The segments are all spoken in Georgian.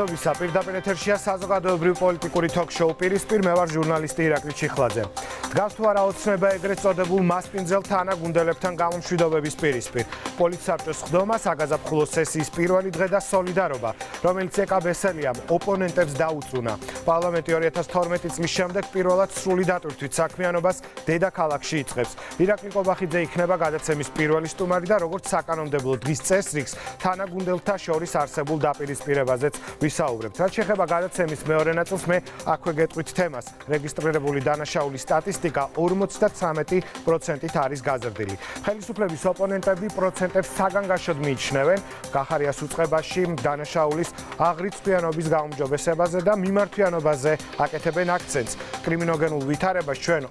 მშვიდობისა პირდაპირ ეთერშია საზოგადოებრივ პოლიტიკური ток-შოუ პირისპირ მე ვარ ჟურნალისტი ირაკლი ჩიხლაძე. დგას თუ არა ოცნება ეგრეთ წოდებულ მასპინძელთა ანა გუნდებთან გამომშვიდობების პირისპირ. პოლიტსაბჭოს ხდომა, საგაზაფხულო სესიის პირველი დღე და солиდარობა, რომელიც ეკა ბესელიამ ოპონენტებს დაუწუნა. პარლამენტი 2012 წლის შემდეგ პირველად სრული დატვირთვით საქმიანობას დედაქალაქში იწყებს. ირაკლი კობახიძე იქნება გადაცემის პირველი სტუმარი და როგორც საკანონმდებლო დღის წესრიგს თანაგუნდელთა შორის არსებულ დაპირისპირებაზეც ვისაუბრებთ. რაც შეეხება გადაცემის მეორე ნაწილს, მე აქვე გეტყვით თემას. რეგისტრირებული დანაშაულის სტატისტიკა 53%-ით არის გაზრდილი. ხელისუფლების ოპონენტები პროცენტებს საგანგაშოდ მიიჩნევენ გახარიას უწყებაში დანაშაულის აღრიცხვიანობის გაუმჯობესებაზე და მიმართვიანობაზე აკეთებენ აქცენტს. კრიმინოგენულ ვითარებას ჩვენ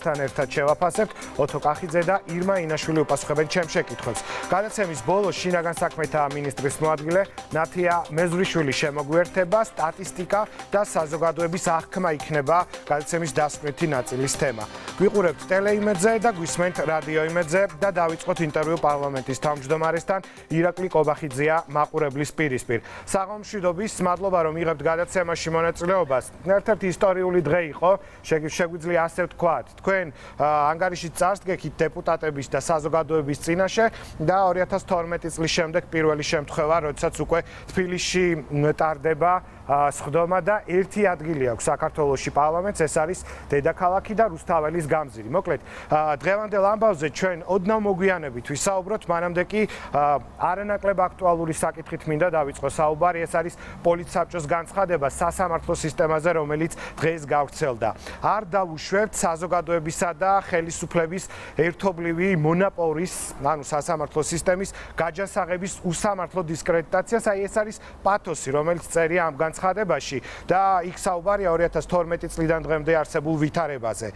ოპოზიციასთან ერთად შევაფასებთ. ოთო კახიძე და ირმა ინაშვილი უპასუხებენ ჩემს შეკითხვებს. გადაცემის ბოლოს შინაგან საქმეთა მინისტრის მოადგილე ნათია მეზრიშვილი შემოგვიერთება სტატისტიკა და საზოგადოების აღქმა იქნება გადაცემის დასკვნითი ნაწილის თემა. ვიყურებთ ტელეიმედზე და გვისმენთ რადიოიმედზე და დავიწყოთ ინტერვიუ პარლამენტის თავმჯდომარესთან ირაკლი კობახიძეა მაყურებლის პირისპირ. საღამშვიდობის მადლობა რომ იღებთ გადაცემაში მონაწილეობას. ერთ-ერთი ისტორიული დღე იყო, შეგვიძლია ასე ვთქვათ. თქვენ ანგარიში წარსდგექით დეპუტატების და საზოგადოების წინაშე და 2012 წლის შემდეგ პირველი შემთხვევა, როდესაც უკვე თბილისში ტარდება სხდომა და ერთი ადგილი აქვს საქართველოსში პარლამენტს, ეს არის დედაქალაქი და რუსთაველის გამზირი. მოკლედ, დღევანდელ ამბავზე ჩვენ ოდნავ მოგვიანებით ვისაუბროთ, მანამდე კი არანაკლებ აქტუალური საკითხით მინდა დავიწყო საუბარი, ეს არის პოლიცსაბჭოს განცხადება სასამართლო სისტემაზე, რომელიც დღეს გავრცელდა. არ დავუშვებთ საზოგადოებისა და ხელისუფლების ერთობლივი მონოპოლის, ანუ სასამართლო სისტემის გაჯანსაღების უსამართლო დისკრედიტაციას, აი ეს არის პათოსი, რომელიც წერია ამ განცხადებაში. განცხადებაში და იქ საუბარია 2012 წლიდან დღემდე არსებულ ვითარებაზე.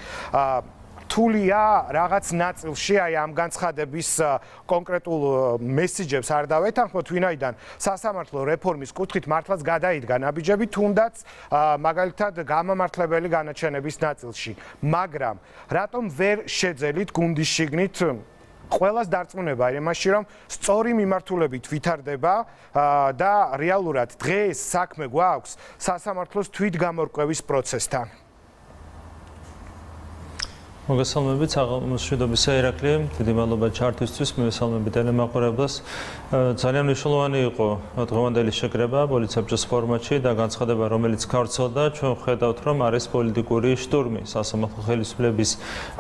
თულია რაღაც ნაწილში აი ამ განცხადების კონკრეტულ მესიჯებს არ დავეთანხმოთ ვინაიდან სასამართლო რეფორმის კუთხით მართლაც გადაიდგა ნაბიჯები თუნდაც მაგალითად გამამართლებელი განაჩენების ნაწილში მაგრამ რატომ ვერ შეძელით გუნდის შიგნით ყველას დარწმუნება იმაში, რომ სწორი მიმართულებით ვითარდება და რეალურად დღეს საქმე გვაქვს სასამართლოს თვითგამორკვევის პროცესთან. მოგესალმებით აღმოსშვიდობის ერაკლი დიდი მადლობა ჩართვისთვის მოგესალმებით ტელემაყურებლებს ძალიან მნიშვნელოვანი იყო დღევანდელი შეკრება პოლიციაბჭოს ფორმატში და განცხადება რომელიც გავრცელდა ჩვენ ხედავთ რომ არის პოლიტიკური შტურმი. სასამართლო ხელისუფლების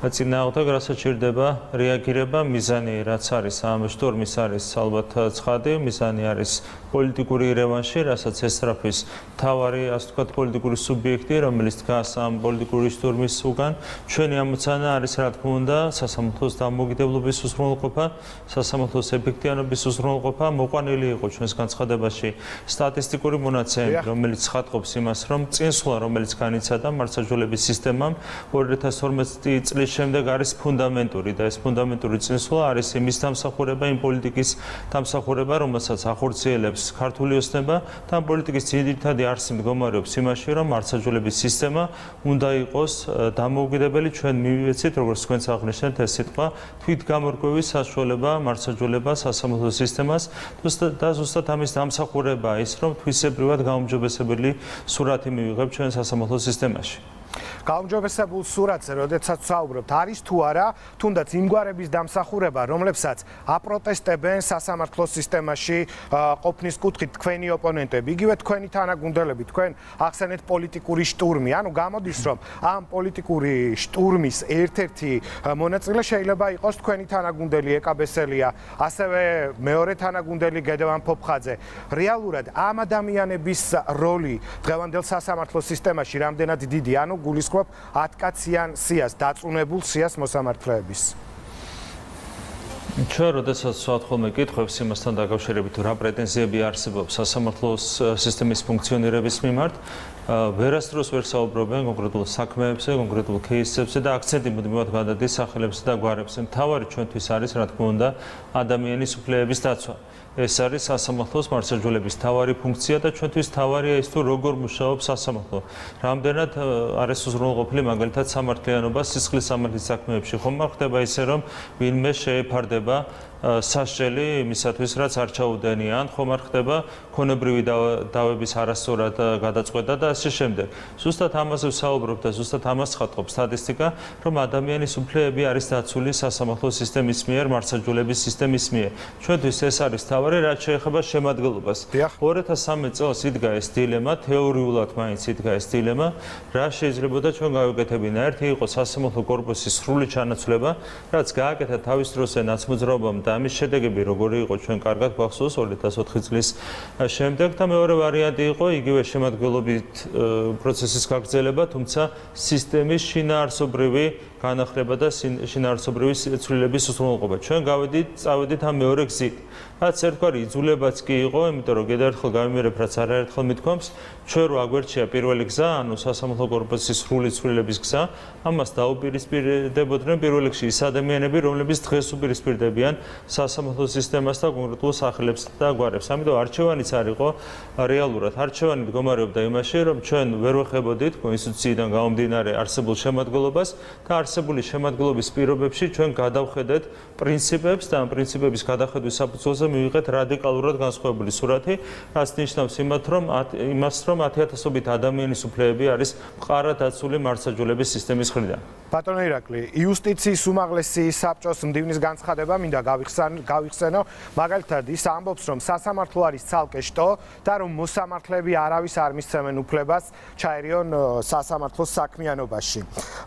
წინააღმდეგ რასაც ჭირდება რეაგირება. მიზანი რაც არის ამ შტურმის არის ალბათ ცხადი მიზანი არის პოლიტიკური რევანში რასაც ესწრაფის თავარი ასე ვთქვათ პოლიტიკური სუბიექტი რომელიც დგას ამ პოლიტიკური შტურმის უგან ჩვენი ამოცა მიზანა არის რა თქმა უნდა სასამართლოს დამოუკიდებლობის უზრუნველყოფა, სასამართლოს ეფექტიანობის უზრუნველყოფა, მოყვანილი იყო ჩვენს განცხადებაში სტატისტიკური მონაცემები, რომელიც ხატყობს იმას, რომ წინსვლა, რომელიც განიცადა მართლმსაჯულების სისტემამ 2012 წლის შემდეგ არის ფუნდამენტური და ეს ფუნდამენტური წინსვლა არის იმის დამსახურება, იმ პოლიტიკის დამსახურება, რომელსაც ახორციელებს ქართული ოსნება და პოლიტიკის ძირითადი არსი მდგომარეობს იმაში, რომ მართლმსაჯულების სისტემა უნდა იყოს დამოუკიდებელი. ჩვენ მივ მივეცით როგორც თქვენს აღნიშნეთ ეს სიტყვა თვით გამორკვევის საშუალება მარცხაჯულება სასამართლო სისტემას და ზუსტად ამის დამსახურება ის რომ თვისებრივად გაუმჯობესებელი სურათი მივიღებ ჩვენ სასამართლო სისტემაში გაუმჯობესებულ სურათზე, როდესაც საუბრობთ, არის თუ არა, თუნდაც იმგვარების დამსახურება, რომლებსაც აპროტესტებენ სასამართლო სისტემაში ყოფნის კუთხით თქვენი ოპონენტები, იგივე თქვენი თანაგუნდელები, თქვენ ახსენეთ პოლიტიკური შტურმი, ანუ გამოდის, რომ ამ პოლიტიკური შტურმის ერთ-ერთი მონაწილე შეიძლება იყოს თქვენი თანაგუნდელი ეკაბესელია, ასევე მეორე თანაგუნდელი გედევან ფოფხაძე. რეალურად ამ ადამიანების როლი დღევანდელ სასამართლო სისტემაში რამდენად დიდი, ანუ გულისხმობ 10 კაციან სიას, დაწუნებულ სიას მოსამართლეების. ჩვენ როდესაც ვთქვათ ხოლმე კითხვებს იმასთან დაკავშირებით რა პრეტენზიები არსებობს სასამართლოს სისტემის ფუნქციონირების მიმართ ვერასდროს ვერ საუბრობენ კონკრეტულ საქმეებზე, კონკრეტულ кейსებზე და აქცენტი მუდმივად გადადის სახელებზე და გვარებზე. მთავარი ჩვენთვის არის რა თქმა უნდა ადამიანის უფლებების დაცვა. ეს არის სასამართლოს მარცხეჯულების თავარი ფუნქცია და ჩვენთვის თავარია ის თუ როგორ მუშაობს სასამართლო. რამდენად არის უზრუნველყოფილი მაგალითად სამართლიანობა სისხლის სამართლის საქმეებში ხომ არ ხდება ისე რომ ვინმე შეეფარდება სასჯელი იმისათვის, რაც არ ჩაუდენიან, ხომ არ ხდება ქონებრივი დავების არასწორად გადაწყვეტა და ასე შემდეგ. ზუსტად ამაზე ვსაუბრობ და ზუსტად ამას ხატყობ სტატისტიკა, რომ ადამიანის უფლებები არის დაცული სასამართლო სისტემის მიერ, მართლმსაჯულების სისტემის მიერ. ჩვენთვის ეს არის თავი, რაც შეეხება შემადგენლობას. 2013 წელს იდგა ეს დილემა, თეორიულად მაინც იდგა ეს დილემა, რა შეიძლებოდა ჩვენ გავაკეთებინა. ერთი იყო სასამართლო კორპუსის სრული ჩანაცვლება, რაც გააკეთა თავის დროზე ნაცმოძრაობამ და ამის შედეგები როგორი იყო ჩვენ კარგად გვახსოვს 2004 წლის შემდეგ და მეორე ვარიანტი იყო იგივე შემადგენლობით პროცესის გაგრძელება, თუმცა სისტემის შინაარსობრივი განახლება და შინაარსობრივი ცვლილების უზრუნველყოფა. ჩვენ გავედით, წავედით ამ მეორე გზით. რაც ერთგვარი იძულებაც კი იყო, იმიტომ რომ გადაერთხელ გამიმერებ რაც არაერთხელ მithქვამს, ჩვენ რო აგვერჩია პირველი გზა, ანუ სასამართლო კორპუსის სრული ცვლილების გზა, ამას დაუპირისპირდებოდნენ პირველ რიგში ის ადამიანები, რომლებიც დღეს უპირისპირდებიან სასამართლო სისტემას და კონკრეტულ სახელებს და გვარებს. ამიტომ არჩევანიც არისო რეალურად არჩევანი მდგომარეობდა იმაში, რომ ჩვენ ვერ ვეხებოდით კონსტიტუციიდან გამომდინარე არსებულ შემადგენლობას და არსებული შემადგენლობის პირობებში ჩვენ გადავხედეთ პრინციპებს და ამ პრინციპების გადახედვის საფუძველზე მივიღეთ რადიკალურად განსხვავებული სურათი, რაც ნიშნავს იმათ, რომ იმას, რომ 10000ობით ადამიანის უფლებები არის მყარად დაცული მარცხაჯულების სისტემის მხრიდან. ბატონო ირაკლი, იუსტიციის უმაღლესი საბჭოს მდივნის განცხადება მინდა გავიხსენო, მაგალითად ის ამბობს, რომ სასამართლო არის ცალკე შტო და რომ მოსამართლეები არავის არ მისცემენ უფლებას ჩაერიონ სასამართლოს საქმიანობაში.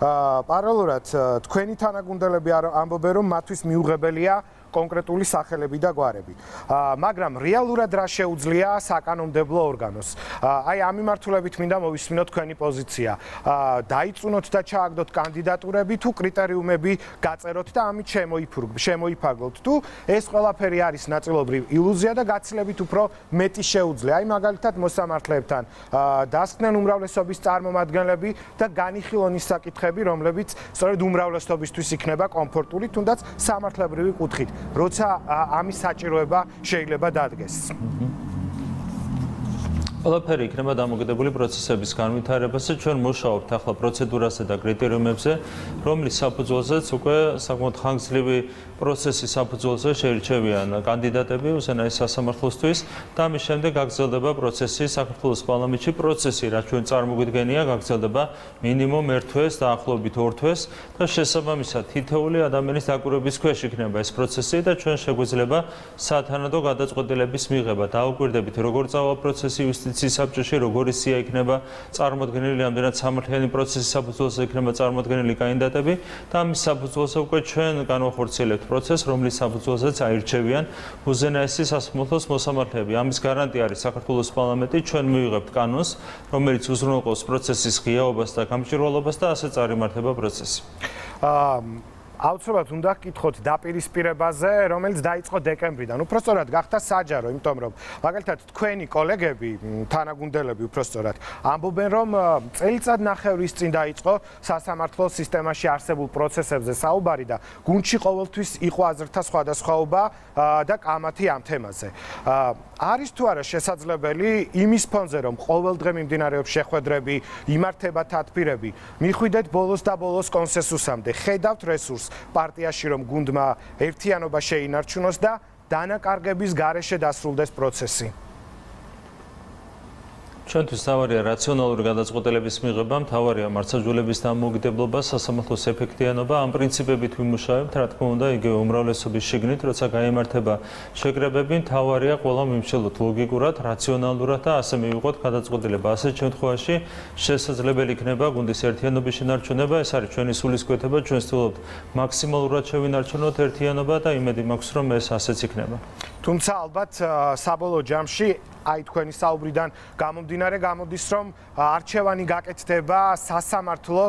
აა პარალელურად თქვენი თანაგუნდელები ამბობენ, რომ მათთვის მიუღებელია კონკრეტული სახელები და გვარები. აა მაგრამ რეალურად რა შეუძლია საკანონმდებლო ორგანოს? აი ამ მიმართულებით მინდა მოვისმინოთ თქვენი პოზიცია. აა დაიწუნოთ და ჩააგდოთ კანდიდატურები თუ კრიტერიუმები გაწეროთ და ამით შემოიფურგ შემოიფარგლოთ თუ ეს ყველაფერი არის ნაწილობრივ ილუზია და გაცილებით უფრო მეტი შეუძლია. აი მაგალითად მოსამართლეებთან აა დასკნენ უმრავლესობის წარმომადგენლები და განიხილონ ის საკითხები, რომლებიც სწორედ უმრავლესობისთვის იქნება კომფორტული, თუნდაც სამართლებრივი კუთხით. როცა ამის საჭიროება შეიძლება დადგეს. ყველაფერი იქნება დამოკიდებული პროცესების განვითარებაზე. ჩვენ მუშაობთ ახლა პროცედურასა და კრიტერიუმებზე, რომლის საფუძველზეც უკვე საკმაოდ ხანგრძლივი პროცესის საფუძველზე შეირჩევიან კანდიდატები უზენაეს სასამართლოსთვის და ამის შემდეგ გაგრძელდება პროცესი საქართველოს პარლამენტში. პროცესი, რაც ჩვენ წარმოგვიდგენია, გაგრძელდება მინიმუმ ერთ თვეს და ახლობით ორ თვეს და შესაბამისად თითოეული ადამიანის დაკვირვების ქვეშ იქნება ეს პროცესი და ჩვენ შეგვიძლია სათანადო გადაწყვეტილების მიღება. დაუკვირდებით, როგორ წავა პროცესი იუსტიციის საბჭოში, როგორი სია იქნება წარმოქმნილი ამდენად სამართლიანი პროცესის საფუძველზე იქნება წარმოქმნილი კანდიდატები და ამის საფუძველზე უკვე ჩვენ განვახორციელებთ პროცესს, რომლის საფუძველზეც აირჩევიან უზენაესი სასამართლოს მოსამართლეები. ამის გარანტია არის საქართველოს პარლამენტი, ჩვენ მივიღებთ კანონს, რომელიც უზრუნველყოფს პროცესის ღიაობას და გამჭირვალობას და ასე წარიმართება პროცესი. აა აუცილებლად უნდა გკითხოთ დაპირისპირებაზე, რომელიც დაიწყო დეკემბრიდან. უпростоრად გახდა საჯარო, იმიტომ რომ მაგალითად თქვენი კოლეგები, თანაგუნდელები უпростоრად ამბობენ, რომ წელიწად ნახევრის წინ დაიწყო სასამართლოს სისტემაში არსებულ პროცესებზე საუბარი და გუნდში ყოველთვის იყო აზრთა სხვადასხვაობა და კამათი ამ თემაზე. არის თუ არა შესაძლებელი იმის ფონზე, რომ ყოველდღე მიმდინარეობს შეხვედრები, იმართება თათბირები, მიხვიდეთ ბოლოს და ბოლოს კონსენსუსამდე, ხედავთ რესურს პარტიაში რომ გუნდმა ერთიანობა შეინარჩუნოს და დანაკარგების გარეშე დასრულდეს პროცესი. ჩვენთვის თავარია რაციონალური გადაწყვეტილების მიღება, თავარია მარცხაჯულების დამოუკიდებლობა, სასამართლოს ეფექტიანობა, ამ პრინციპებით ვიმუშავებთ, რა თქმა უნდა, იგივე უმრავლესობის შიგნით, როცა გამართება შეკრებები, თავარია ყველა მიმშელოთ ლოგიკურად, რაციონალურად და ასე მივიღოთ გადაწყვეტილება. ასეთ შემთხვევაში შესაძლებელი იქნება გუნდის ერთიანობის შენარჩუნება, ეს არის ჩვენი სულისკვეთება, ჩვენ ვცდილობთ მაქსიმალურად შევინარჩუნოთ ერთიანობა და იმედი მაქვს, რომ ეს ასეც იქნება. თუმცა ალბათ საბოლოო ჯამში აი თქვენი საუბრიდან გამომდინარე გამოდის რომ არჩევანი გაკეთდება სასამართლო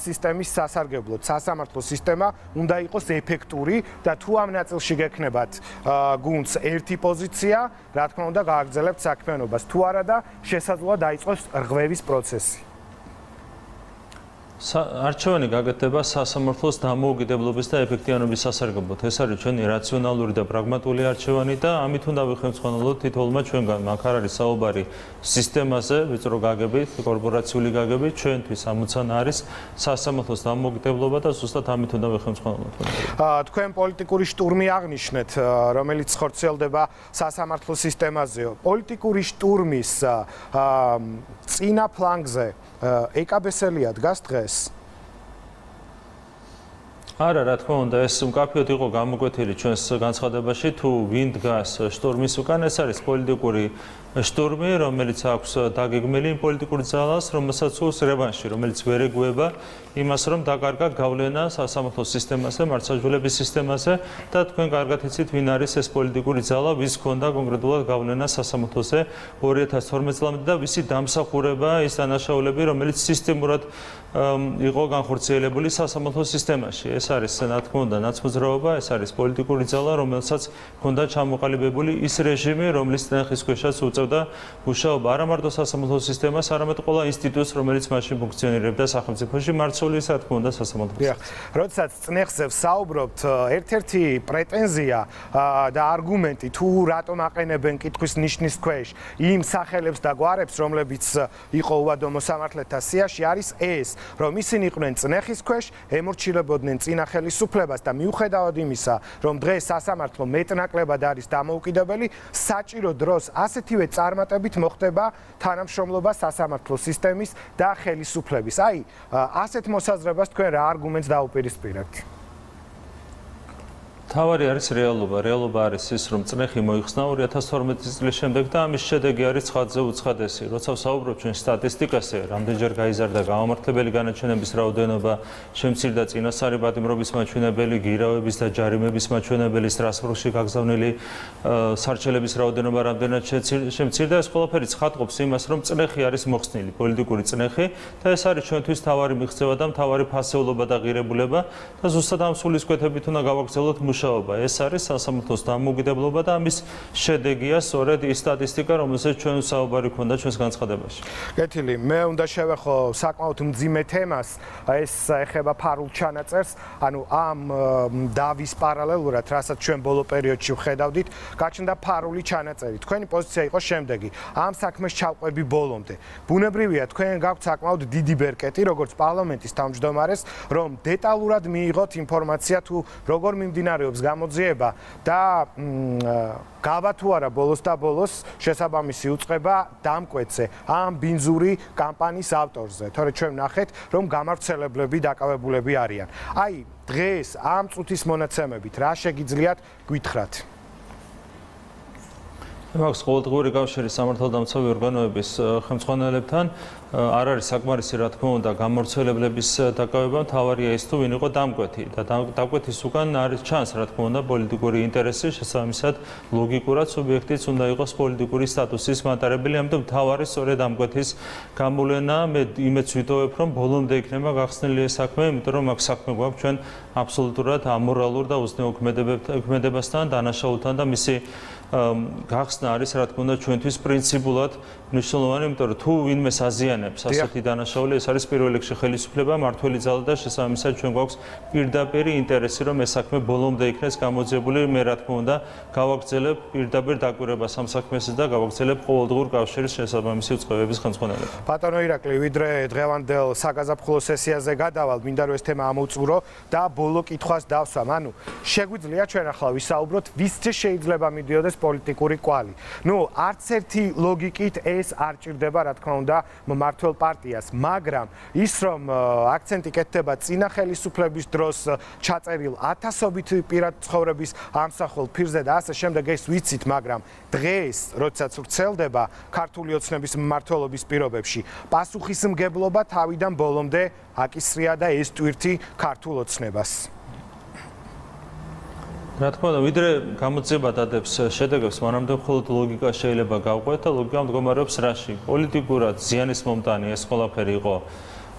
სისტემის სასარგებლოდ. სასამართლო სისტემა უნდა იყოს ეფექტური და თუ ამ ნაწილში გექნებათ გუნდს ერთი პოზიცია, რა თქმა უნდა გააგრძელებთ საქმიანობას. თუ არა და შესაძლოა დაიწყოს რღვევის პროცესი. არჩევანი გაგეთება სასამართლოს დამოუკიდებლობის და ეფექტიანობის სასარგებლოდ. ეს არის ჩვენი რაციონალური და პრაგმატული არჩევანი და ამით უნდა ვიხმძღანოთ თითოეულმა ჩვენგან. მაგ არ არის საუბარი სისტემაზე, ვიწრო გაგებით, კორპორაციული გაგებით, ჩვენთვის ამოცან არის სასამართლოს დამოუკიდებლობა და ზუსტად ამით უნდა ვიხმძღანოთ. აა თქვენ პოლიტიკური შტურმი აღნიშნეთ, რომელიც ხორცელდება სასამართლო სისტემაზეო. პოლიტიკური შტურმის აა წინა ფლანგზე ეკაბესელია დგას დღეს არა, რა თქმა უნდა, ეს უკაფიოდ იყო გამოკვეთილი ჩვენს განცხადებაში, თუ ვინ დგას შტორმის უკან, ეს არის პოლიტიკური შტორმი, რომელიც აქვს დაგეგმილი პოლიტიკური ძალას, რომელსაც უსს რევანში, რომელიც ვერ ეგუება იმას, რომ დაკარგა გავლენა სასამართლო სისტემაზე, მართლმსაჯულების სისტემაზე და თქვენ კარგად იცით, ვინ არის ეს პოლიტიკური ძალა, ვის ქონდა კონკრეტულად გავლენა სასამართლოზე 2012 წლამდე და ვისი დამსახურება ის დანაშაულები, რომელიც სისტემურად იყო განხორციელებული სასამართლო სისტემაში. ეს არის, რა თქმა უნდა, ნაცმოძრაობა, ეს არის პოლიტიკური ძალა, რომელსაც ქონდა ჩამოყალიბებული ის რეჟიმი, რომლის თანხის ქვეშაც უწევდა მუშაობა არა მარტო სასამართლო სისტემას, არამედ ყველა ინსტიტუტს, რომელიც მასში ფუნქციონირებდა სახელმწიფოში, მარცვლის, რა თქმა უნდა, სასამართლოს. დიახ. როდესაც წნეხზე ვსაუბრობთ, ერთ-ერთი პრეტენზია და არგუმენტი თუ რატომ აყენებენ კითხვის ნიშნის ქვეშ იმ სახელებს და გვარებს, რომლებიც იყო უდომო სამართლეთა სიაში, არის ეს, რომ ისინი იყვნენ წნეხის ქვეშ, ემორჩილებოდნენ წინა ხელისუფლებას და მიუხედავად იმისა, რომ დღეს სასამართლო მეტნაკლებად არის დამოუკიდებელი, საჭირო დროს ასეთივე წარმატებით მოხდება თანამშრომლობა სასამართლო სისტემის და ხელისუფლების. აი, ასეთ მოსაზრებას თქვენ რა არგუმენტს დაუპირისპირებთ? თავარი არის რეალობა. რეალობა არის ის, რომ წნეხი მოიხსნა 2012 წლის შემდეგ და ამის შედეგი არის ცხადზე უცხადესი. როცა ვსაუბრობ ჩვენ სტატისტიკაზე, რამდენჯერ გაიზარდა გამომართლებელი განაჩენების რაოდენობა, შემცირდა წინასწარი პატიმრობის მაჩვენებელი, გირავების და ჯარიმების მაჩვენებელი, სტრასბურგში გაგზავნილი სარჩელების რაოდენობა რამდენად შემცირდა, ეს ყველაფერი ცხადყოფს იმას, რომ წნეხი არის მოხსნილი, პოლიტიკური წნეხი და ეს არის ჩვენთვის თავარი მიღწევა და თავარი ფასეულობა და ღირებულება და ზუსტად ამ სულისკვეთებით უნდა გავაგრძელოთ მუშაობა. მუშაობა ეს არის სასამართლოს დამოუკიდებლობა და ამის შედეგია სწორედ ის სტატისტიკა რომელსაც ჩვენ საუბარი ქონდა ჩვენს განცხადებაში. კეთილი, მე უნდა შევეხო საკმაოდ მძიმე თემას, ეს ეხება ფარულ ჩანაწერს, ანუ ამ დავის პარალელურად, რასაც ჩვენ ბოლო პერიოდში ვხედავდით, გაჩნდა ფარული ჩანაწერი. თქვენი პოზიცია იყო შემდეგი: ამ საქმეს ჩავყვები ბოლომდე. ბუნებრივია, თქვენ გაქვთ საკმაოდ დიდი ბერკეტი, როგორც პარლამენტის თავმჯდომარეს, რომ დეტალურად მიიღოთ ინფორმაცია თუ როგორ მიმდინარეობს მდებარეობს გამოძიება და გავა თუ არა ბოლოს და ბოლოს შესაბამისი უצება დამკვეთზე ამ ბინზური კამპანიის ავტორზე. თორე ჩვენ ნახეთ, რომ გამარცხლებლები დაკავებულები არიან. აი, დღეს ამ წუთის მონაცემებით რა შეგიძლიათ გვითხრათ? მაქვს ყოველდღიური კავშირი სამართალდამცავი ორგანოების ხელმძღვანელებთან არ არის საკმარისი რა თქმა უნდა გამორცელებლების დაკავება. თავარია ის თუ ვინ იყო დამკვეთი. და დამკვეთის უკან არის ჩანს რა თქმა უნდა პოლიტიკური ინტერესი შესაბამისად ლოგიკურად სუბიექტიც უნდა იყოს პოლიტიკური სტატუსის მატარებელი. ამიტომ თავარი სწორედ დამკვეთის გამოვლენა. მე იმეც ვიტოვებ რომ ბოლომდე იქნება გახსნილი ეს საქმე იმიტომ რომ აქ საქმე გვაქვს ჩვენ აბსოლუტურად ამორალურ და უზნეო ქმედებასთან დანაშაულთან და მისი გახსნა არის რა თქმა უნდა ჩვენთვის პრინციპულად მნიშვნელოვანი, იმიტომ რომ თუ ვინმე საზიანებს ასეთი დანაშაული, ეს არის პირველ რიგში ხელისუფლება, მართველი ძალა და შესაბამისად ჩვენ გვაქვს პირდაპირ ინტერესი, რომ ეს საქმე ბოლომდე იქნეს გამოძიებული. მე რა თქმა უნდა, გავაგრძელებ პირდაპირ დაკვირვებას ამ საქმესა და გავაგრძელებ ყოველდღიურ კავშირის შესაბამისი უწყებების ხელმძღვანელობა. ბატონო ირაკლი, ვიდრე დღევანდელ საგაზაფხულო სესიაზე გადავალ, მინდა რომ ეს თემა ამოვწურო და ბოლო კითხვას დავსვამ. ანუ შეგვიძლია ჩვენ ახლა ვისაუბროთ, ვისთი შეიძლება მიდიოდეს პოლიტიკური კვალი. ნუ არც ერთი ლოგიკით ეს არ ჭირდება, რა თქმა უნდა, მმართველ პარტიას, მაგრამ ის რომ აქცენტი კეთდება წინა ხელისუფლების დროს ჩაწერილ ათასობით პირად ცხოვრების ამსახოლ ფირზე და ასე შემდეგ ეს ვიცით, მაგრამ დღეს, როდესაც ვრცელდება ქართული ოცნების მმართველობის პირობებში, პასუხისმგებლობა თავიდან ბოლომდე აკისრია და ეს ტვირთი ქართულ ოცნებას. რა თქმა უნდა, ვიდრე გამოძება დადებს შედეგებს, მანამდე მხოლოდ ლოგიკა შეიძლება გავყვეთ და ლოგიკა მდგომარეობს რაში? პოლიტიკურად ზიანის მომტანი ეს ყველაფერი იყო.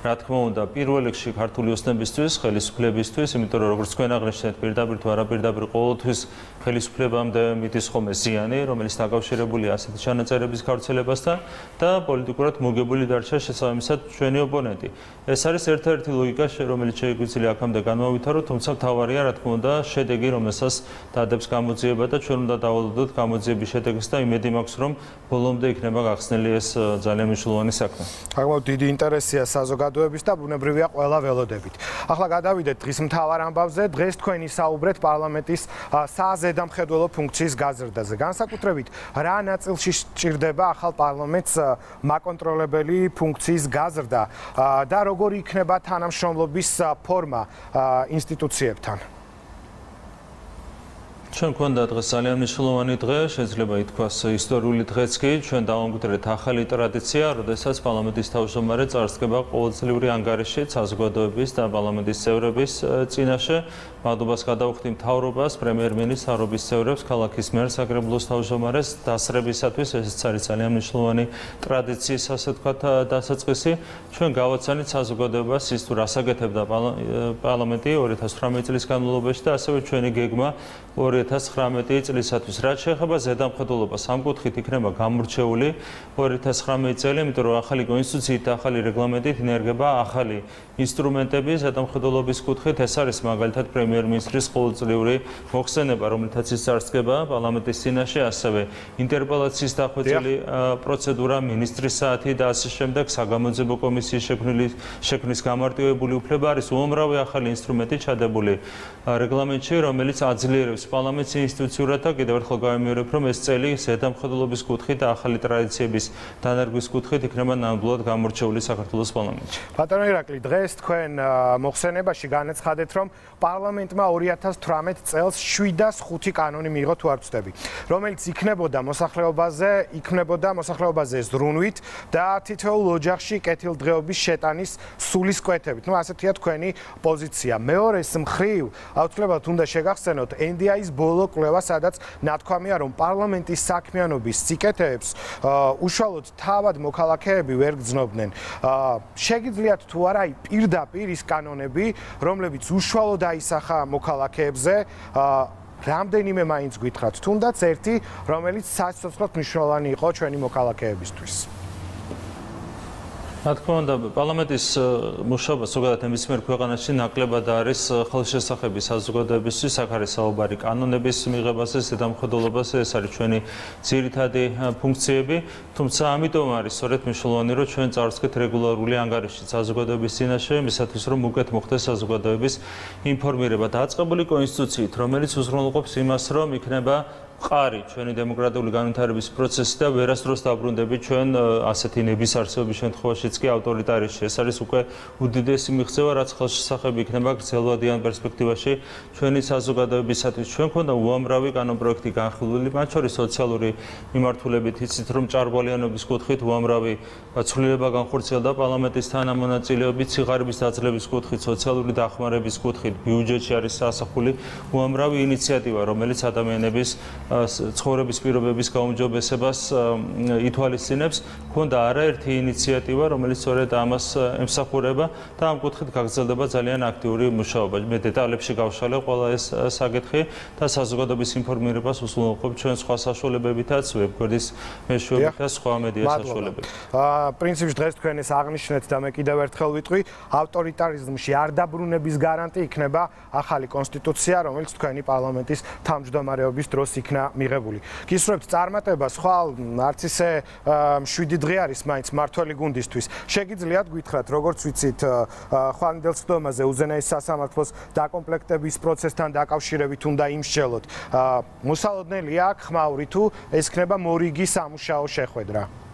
რა თქმა უნდა, პირველ რიგში ქართული ოსნებისთვის, ხელისუფლებისთვის, იმიტომ რომ როგორც თქვენ აღნიშნეთ, პირდაპირ თუ არაპირდაპირ ყოველთვის ხელისუფლებამდე მიდის ხოლმე ზიანი, რომელიც დაკავშირებულია ასეთი ჩანაწერების გავრცელებასთან და პოლიტიკურად მოგებული დარჩა შესაბამისად ჩვენი ოპონენტი. ეს არის ერთ-ერთი ლოგიკა, რომელიც შეგვიძლია აქამდე განმავითარო, თუმცა თავარია, რა თქმა უნდა, შედეგი, რომელსაც დადებს გამოძიება და ჩვენ უნდა დავალოდოთ გამოძიების შედეგს და იმედი მაქვს, რომ ბოლომდე იქნება გახსნილი ეს ძალიან მნიშვნელოვანი საქმე. აგმო დიდი ინტერესია საზოგადო საზოგადოების და ბუნებრივია ყველა ველოდებით. ახლა გადავიდეთ დღის მთავარ ამბავზე. დღეს თქვენი საუბრეთ პარლამენტის საზედამხედველო ფუნქციის გაზრდაზე. განსაკუთრებით, რა ნაწილში სჭირდება ახალ პარლამენტს მაკონტროლებელი ფუნქციის გაზრდა და როგორი იქნება თანამშრომლობის ფორმა ინსტიტუციებთან? ჩვენ გვქონდა დღეს ძალიან მნიშვნელოვანი დღე, შეიძლება ითქვას ისტორიული დღეც კი, ჩვენ დავამკვიდრეთ ახალი ტრადიცია, როდესაც პარლამენტის თავმჯდომარე წარსდგება ყოველწლიური ანგარიში საზოგადოების და პარლამენტის წევრების წინაშე. მადლობას გადავხდი მთავრობას, პრემიერ-მინისტრს, სარობის წევრებს, ქალაქის მერს, აგრებულოს თავმჯდომარეს დასრებისათვის, ესეც არის ძალიან მნიშვნელოვანი ტრადიციის, ასე ვთქვათ, დასაწყისი. ჩვენ გავაცანით საზოგადოებას ის თუ რასაკეთებდა პარლამენტი 2018 წლის განმავლობაში და ასევე ჩვენი გეგმა 2019 წლისათვის. რაც შეეხება ზედამხედველობას, ამ კუთხით იქნება გამორჩეული 2019 წელი, იმიტომ რომ ახალი კონსტიტუციით, ახალი რეგლამენტით ინერგება ახალი ინსტრუმენტები ზედამხედველობის კუთხით. ეს არის მაგალითად პრემიერ-მინისტრის ყოველწლიური მოხსენება, რომელთაც ის წარსდგება პარლამენტის წინაშე, ასევე ინტერპელაციის დახვეწილი პროცედურა, მინისტრის საათი და ასე შემდეგ, საგამოძიებო კომისიის შექმნილი შექმნის გამარტივებული უფლება არის უამრავი ახალი ინსტრუმენტი ჩადებული რეგლამენტში, რომელიც აძლიერებს პარლამენტის ინსტიტუციურად და კიდევ ერთხელ გავიმეორებ, რომ ეს წელი ზედამხედველობის კუთხით და ახალი ტრადიციების დანერგვის კუთხით იქნება ნამდვილად გამორჩეული საქართველოს პარლამენტში. ბატონო ირაკლი, დღეს თქვენ მოხსენებაში განაცხადეთ, რომ პარლამენტმა 2018 წელს 705 კანონი მიიღო თუ არ ვწდები, რომელიც იქნებოდა მოსახლეობაზე, იქნებოდა მოსახლეობაზე ზრუნვით და თითოეულ ოჯახში კეთილდღეობის შეტანის სულისკვეთებით. ნუ ასეთია თქვენი პოზიცია. მეორეს მხრივ, აუცილებლად უნდა შეგახსენოთ NDI ის ბოლო კვლევა, სადაც ნათქვამია, რომ პარლამენტის საქმიანობის სიკეთეებს უშუალოდ თავად მოქალაქეები ვერ გძნობდნენ. შეგიძლიათ თუ არა აი პირდაპირ ის კანონები, რომლებიც უშუალოდ აისახა მოქალაქეებზე, რამდენიმე მაინც გითხრათ, თუნდაც ერთი, რომელიც სასიცოცხლოდ მნიშვნელოვანი იყო ჩვენი მოქალაქეებისთვის. რა თქმა უნდა, პარლამენტის მუშაობა ზოგადად ნებისმიერ ქვეყანაში ნაკლებად არის ხელშესახების საზოგადოებისთვის, აქ არის საუბარი კანონების მიღებაზე, ზედამხედველობაზე, ეს არის ჩვენი ძირითადი ფუნქციები, თუმცა ამიტომ არის სწორედ მნიშვნელოვანი, რომ ჩვენ წარსდგეთ რეგულარული ანგარიში საზოგადოების წინაშე, იმისათვის, რომ უკეთ მოხდეს საზოგადოების ინფორმირება დაწყებული კონსტიტუციით, რომელიც უზრუნველყოფს იმას, რომ იქნება ყარი ჩვენი დემოკრატიული განვითარების პროცესი და ვერასდროს დაბრუნდები ჩვენ ასეთი ნების არსებობის შემთხვევაშიც კი ავტორიტარიზმში. ეს არის უკვე უდიდესი მიღწევა, რაც ხელშესახები იქნება გრძელვადიან პერსპექტივაში ჩვენი საზოგადოებისათვის. ჩვენ ქონდა უამრავი კანონპროექტი განხილული, მათ შორის სოციალური მიმართულებით, იცით რომ ჭარბვალიანობის კუთხით უამრავი ცვლილება განხორციელდა პარლამენტის თანამონაწილეობით, სიღარიბის დაძლევის კუთხით, სოციალური დახმარების კუთხით, ბიუჯეტში არის ასახული უამრავი ინიციატივა, რომელიც ადამიანების ცხოვრების პირობების გაუმჯობესებას ითვალისწინებს, ქონდა არაერთი ინიციატივა, რომელიც სწორედ ამას ემსახურება და ამ კუთხით გაგრძელდება ძალიან აქტიური მუშაობა. მე დეტალებში გავშალე ყველა ეს საკითხი და საზოგადოების ინფორმირებას უსულობ ჩვენ სხვა საშუალებებითაც, ვებგვერდის მეშვეობით და სხვა მედია საშუალებებით. აა პრინციპში დღეს თქვენ ეს აღნიშნეთ და მე კიდევ ერთხელ ვიტყვი, ავტორიტარიზმში არ დაბრუნების გარანტი იქნება ახალი კონსტიტუცია, რომელიც თქვენი პარლამენტის თავმჯდომარეობის დროს იქნება მიღებული. გისურვებთ წარმატებას, ხვალ არც ისე 7 დღე არის მაინც მართველი გუნდისთვის. შეგიძლიათ გითხრათ, როგორც ვიცით, ხვანდელ სხდომაზე უზენაეს სასამართლოს დაკომპლექტების პროცესთან დაკავშირებით უნდა იმსჯელოთ. მოსალოდნელია ხმაური თუ ეს ხნება მორიგი სამუშაო შეხვედრა.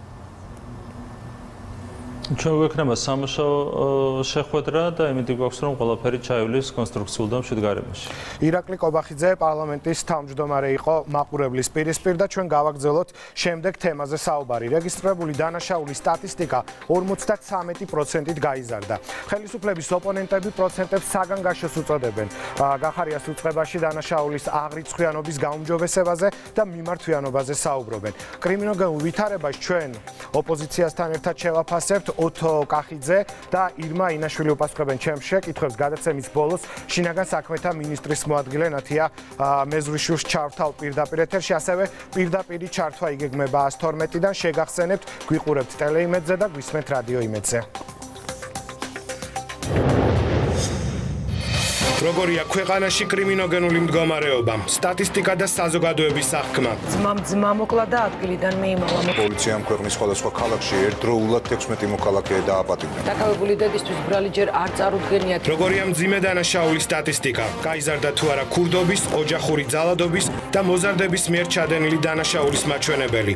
ჩვენ გვექნება სამუშაო შეხვედრა და იმედი გვაქვს რომ ყველაფერი ჩაივლის კონსტრუქციულ და მშვიდ გარემოში. ირაკლი კობახიძე პარლამენტის თავმჯდომარე იყო მაყურებლის პირისპირ და ჩვენ გავაგზავნოთ შემდეგ თემაზე საუბარი. რეგისტრირებული დანაშაულის სტატისტიკა 53%-ით გაიზარდა. ხელისუფლების ოპონენტები პროცენტებს საგანგაშოს უწოდებენ. გახარიას უწყებაში დანაშაულის აღრიცხვიანობის გაუმჯობესებაზე და მიმართვიანობაზე საუბრობენ. კრიმინოლოგიურ ვითარებაში ჩვენ ოპოზიციასთან ერთად შევაფასებთ ოთო კახიძე და ირმა ინაშვილი უპასუხებენ ჩემს შეკითხვებს გადაცემის ბოლოს შინაგან საქმეთა მინისტრის მოადგილე ნათია მეზრიშვილს ჩართავ პირდაპირ ეთერში ასევე პირდაპირი ჩართვა იგეგმება 112-დან შეგახსენებთ გვიყურებთ ტელეიმედზე და გვისმენთ რადიო იმედზე როგორია ქვეყანაში კრიმინოგენული მდგომარეობა, სტატისტიკა და საზოგადოების აღქმა. ძმამ ძმა მოკლა და ადგილიდან მიიმალა. პოლიციამ ქვეყნის სხვადასხვა ქალაქში ერთდროულად 16 მოქალაქე დააპატიმრა. დაკავებული დედისთვის ბრალი ჯერ არ წარუდგენიათ. როგორია მძიმე დანაშაულის სტატისტიკა? გაიზარდა თუ არა ქურდობის, ოჯახური ძალადობის და მოზარდების მიერ ჩადენილი დანაშაულის მაჩვენებელი?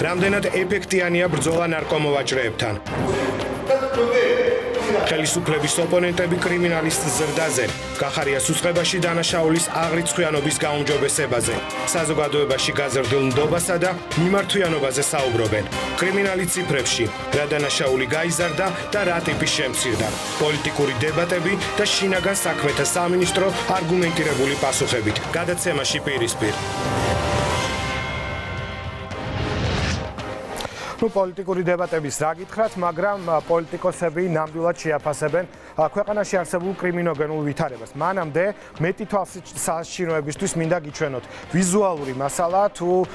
რამდენად ეფექტიანია ბრძოლა ნარკომოვაჭრეებთან? ხელისუფლების ოპონენტები კრიმინალისტ ზრდაზე, გახარიას უცხებაში დანაშაულის აღრიცხვიანობის გაუმჯობესებაზე, საზოგადოებაში გაზრდილ ნდობასა და მიმართვიანობაზე საუბრობენ. კრიმინალი ციფრებში, რა დანაშაული გაიზარდა და რა ტიპის შემცირდა. პოლიტიკური დებატები და შინაგან საქმეთა სამინისტრო არგუმენტირებული პასუხებით. გადაცემაში პირისპირ. ნუ პოლიტიკური დებატების რა გითხრათ, მაგრამ პოლიტიკოსები ნამდვილად შეაფასებენ ქვეყანაში არსებულ კრიმინოგენულ ვითარებას. მანამდე მეტი თვალსაჩინოებისთვის მინდა გიჩვენოთ ვიზუალური მასალა თუ